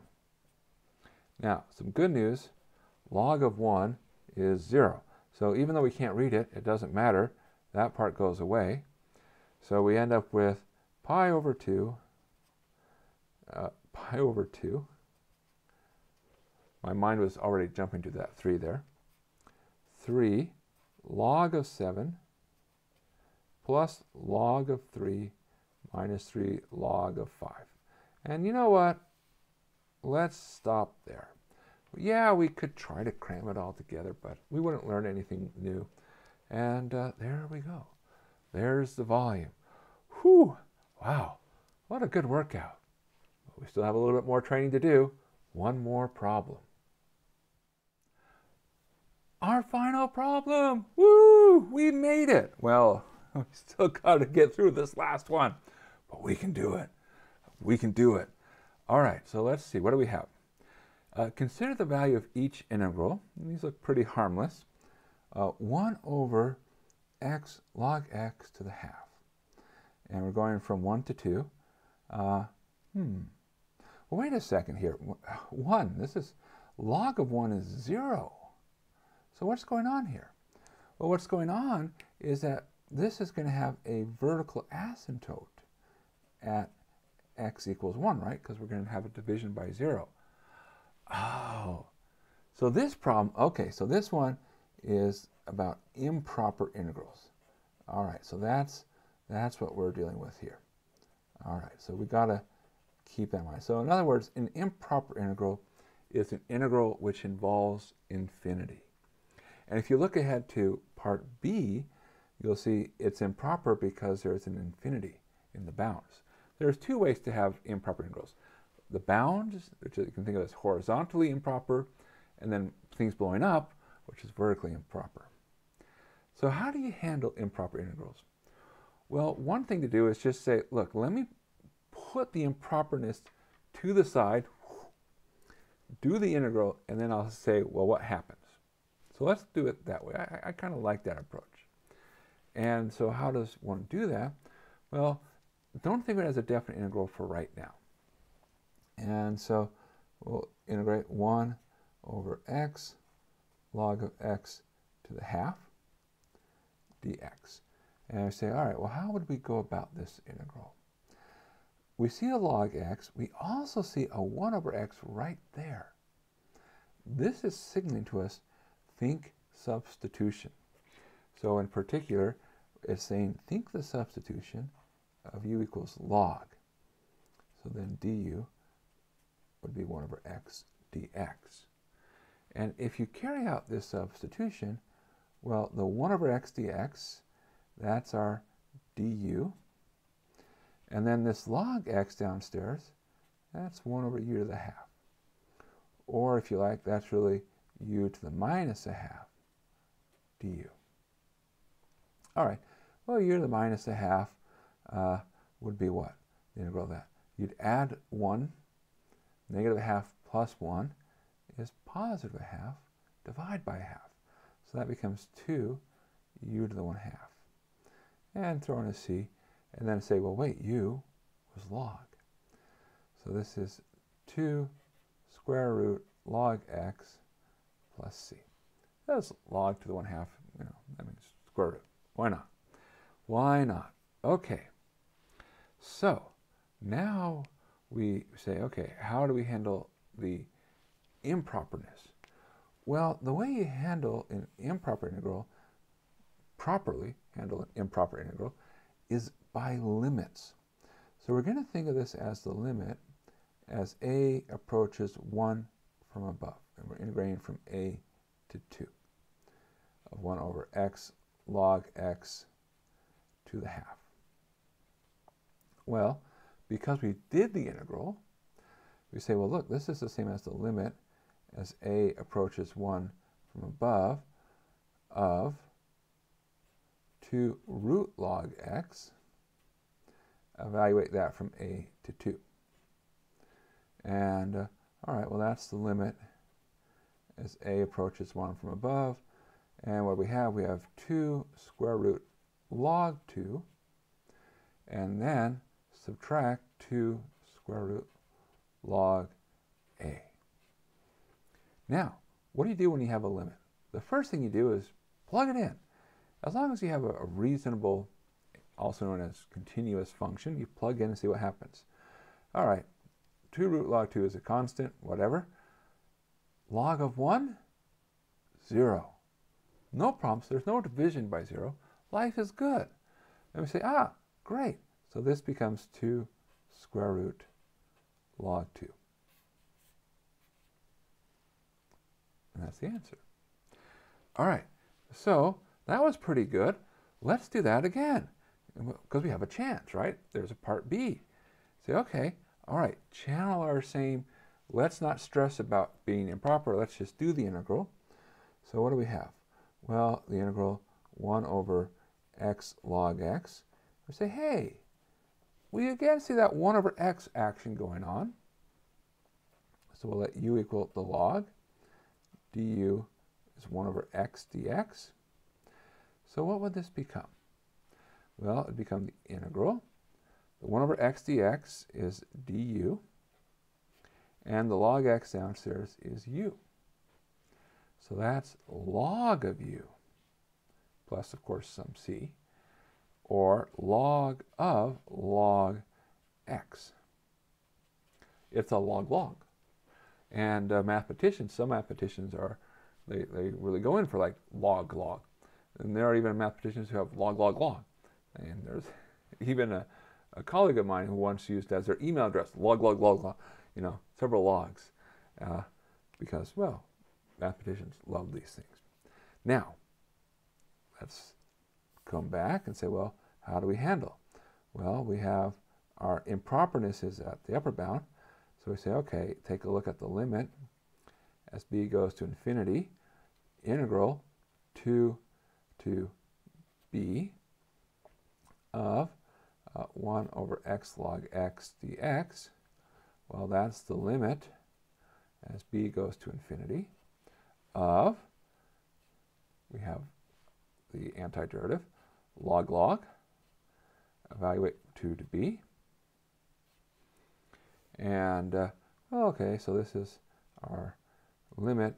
Now, some good news log of 1 is 0. So even though we can't read it, it doesn't matter. That part goes away. So we end up with pi over 2, uh, pi over 2. My mind was already jumping to that 3 there. 3 log of 7 plus log of 3 minus 3 log of 5. And you know what? Let's stop there yeah, we could try to cram it all together, but we wouldn't learn anything new. And uh, there we go. There's the volume. Whew, wow, what a good workout. But we still have a little bit more training to do. One more problem. Our final problem. Woo, we made it. Well, we still got to get through this last one, but we can do it. We can do it. All right, so let's see. What do we have? Uh, consider the value of each integral. These look pretty harmless. uh, 1 over x log x to the half. And we're going from 1 to 2. Uh, hmm. Well, wait a second here. 1, this is, log of 1 is 0. So what's going on here? Well, what's going on is that this is going to have a vertical asymptote at x equals 1, right? Because we're going to have a division by 0. Oh, so this problem, okay, so this one is about improper integrals. All right, so that's, that's what we're dealing with here. All right, so we got to keep that in mind. So in other words, an improper integral is an integral which involves infinity. And if you look ahead to part B, you'll see it's improper because there's an infinity in the bounds. There's two ways to have improper integrals. The bounds, which you can think of as horizontally improper, and then things blowing up, which is vertically improper. So how do you handle improper integrals? Well, one thing to do is just say, look, let me put the improperness to the side, do the integral, and then I'll say, well, what happens? So let's do it that way. I, I kind of like that approach. And so how does one do that? Well, don't think of it as a definite integral for right now. And so we'll integrate 1 over x log of x to the half dx. And I say, all right, well, how would we go about this integral? We see a log x. We also see a 1 over x right there. This is signaling to us think substitution. So in particular, it's saying think the substitution of u equals log. So then du would be 1 over x dx. And if you carry out this substitution, well, the 1 over x dx, that's our du. And then this log x downstairs, that's 1 over u to the half. Or if you like, that's really u to the minus a half du. All right, well, u to the minus a half uh, would be what? The integral of that. You'd add 1, negative a half plus 1 is positive a half, divided by a half. So that becomes 2 u to the 1 half. And throw in a c, and then say, well, wait, u was log. So this is 2 square root log x plus c. That's log to the 1 half, you know, that means square root. Why not? Why not? Okay. So now we say, okay, how do we handle the improperness? Well, the way you handle an improper integral, properly handle an improper integral, is by limits. So we're going to think of this as the limit as a approaches 1 from above. And we're integrating from a to 2 of 1 over x log x to the half. Well, because we did the integral, we say, well, look, this is the same as the limit as a approaches 1 from above of 2 root log x. Evaluate that from a to 2. And, uh, all right, well, that's the limit as a approaches 1 from above. And what we have, we have 2 square root log 2. And then subtract 2 square root log a. Now, what do you do when you have a limit? The first thing you do is plug it in. As long as you have a, reasonable, also known as continuous function, you plug in and see what happens. All right, 2 root log 2 is a constant, whatever. Log of 1, 0. No problems. There's no division by 0. Life is good. And we say, ah, great. So this becomes 2 square root log 2. And that's the answer. All right, so that was pretty good. Let's do that again because we have a chance, right? There's a part B. Say, okay, all right, channel our same. Let's not stress about being improper. Let's just do the integral. So what do we have? Well, the integral 1 over x log x. We say, hey, we again see that 1 over x action going on. So we'll let u equal the log. du is 1 over x dx. So what would this become? Well, it would become the integral. The 1 over x dx is du. And the log x downstairs is u. So that's log of u, plus, of course, some c, or log of log x. It's a log-log. And uh, mathematicians, some mathematicians are, they, they really go in for like log-log. And there are even mathematicians who have log-log-log. And there's even a, a colleague of mine who once used as their email address, log, log, log, log, you know, several logs. Uh, because, well, mathematicians love these things. Now, let's come back and say, well, how do we handle? Well, we have our improperness is at the upper bound. So we say, okay, take a look at the limit as b goes to infinity, integral 2 to b of uh, 1 over x log x dx. Well, that's the limit as b goes to infinity of, we have the antiderivative, log log, evaluate 2 to b. And, uh, okay, so this is our limit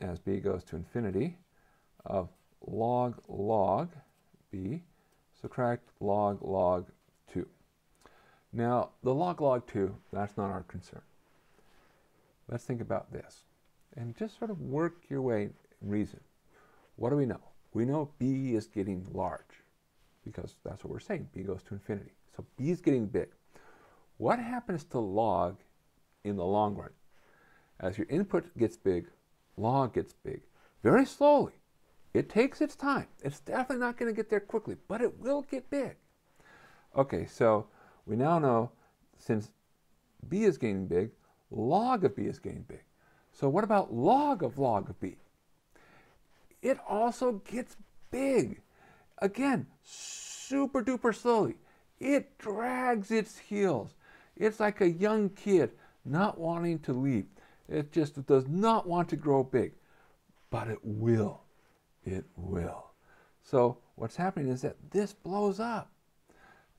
as b goes to infinity of log log b, subtract log log 2. Now, the log log 2, that's not our concern. Let's think about this and just sort of work your way reason. What do we know? We know b is getting large because that's what we're saying. b goes to infinity. So b is getting big. What happens to log in the long run? As your input gets big, log gets big. Very slowly. It takes its time. It's definitely not going to get there quickly, but it will get big. Okay, so we now know since b is getting big, log of b is getting big. So what about log of log of b? It also gets big. Again, super duper slowly. It drags its heels. It's like a young kid not wanting to leap. It just does not want to grow big. But it will. It will. So what's happening is that this blows up.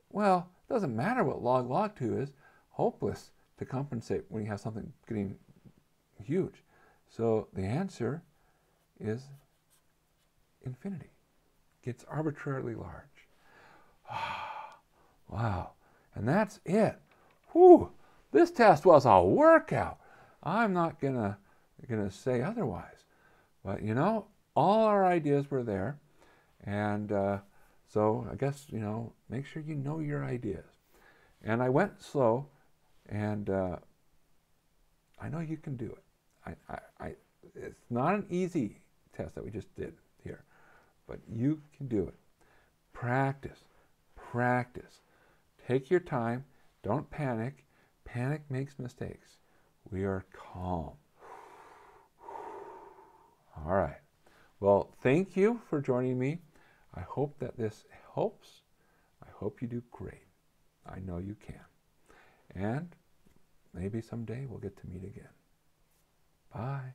Well, it doesn't matter what log log 2 is. Hopeless to compensate when you have something getting huge. So the answer is infinity. Gets arbitrarily large. wow. And that's it. Whew. This test was a workout. I'm not gonna gonna say otherwise. But you know, all our ideas were there, and uh, so I guess you know, make sure you know your ideas. And I went slow, and uh, I know you can do it. I, I, I, it's not an easy test that we just did but you can do it. Practice, practice. Take your time. Don't panic. Panic makes mistakes. We are calm. All right. Well, thank you for joining me. I hope that this helps. I hope you do great. I know you can. And maybe someday we'll get to meet again. Bye.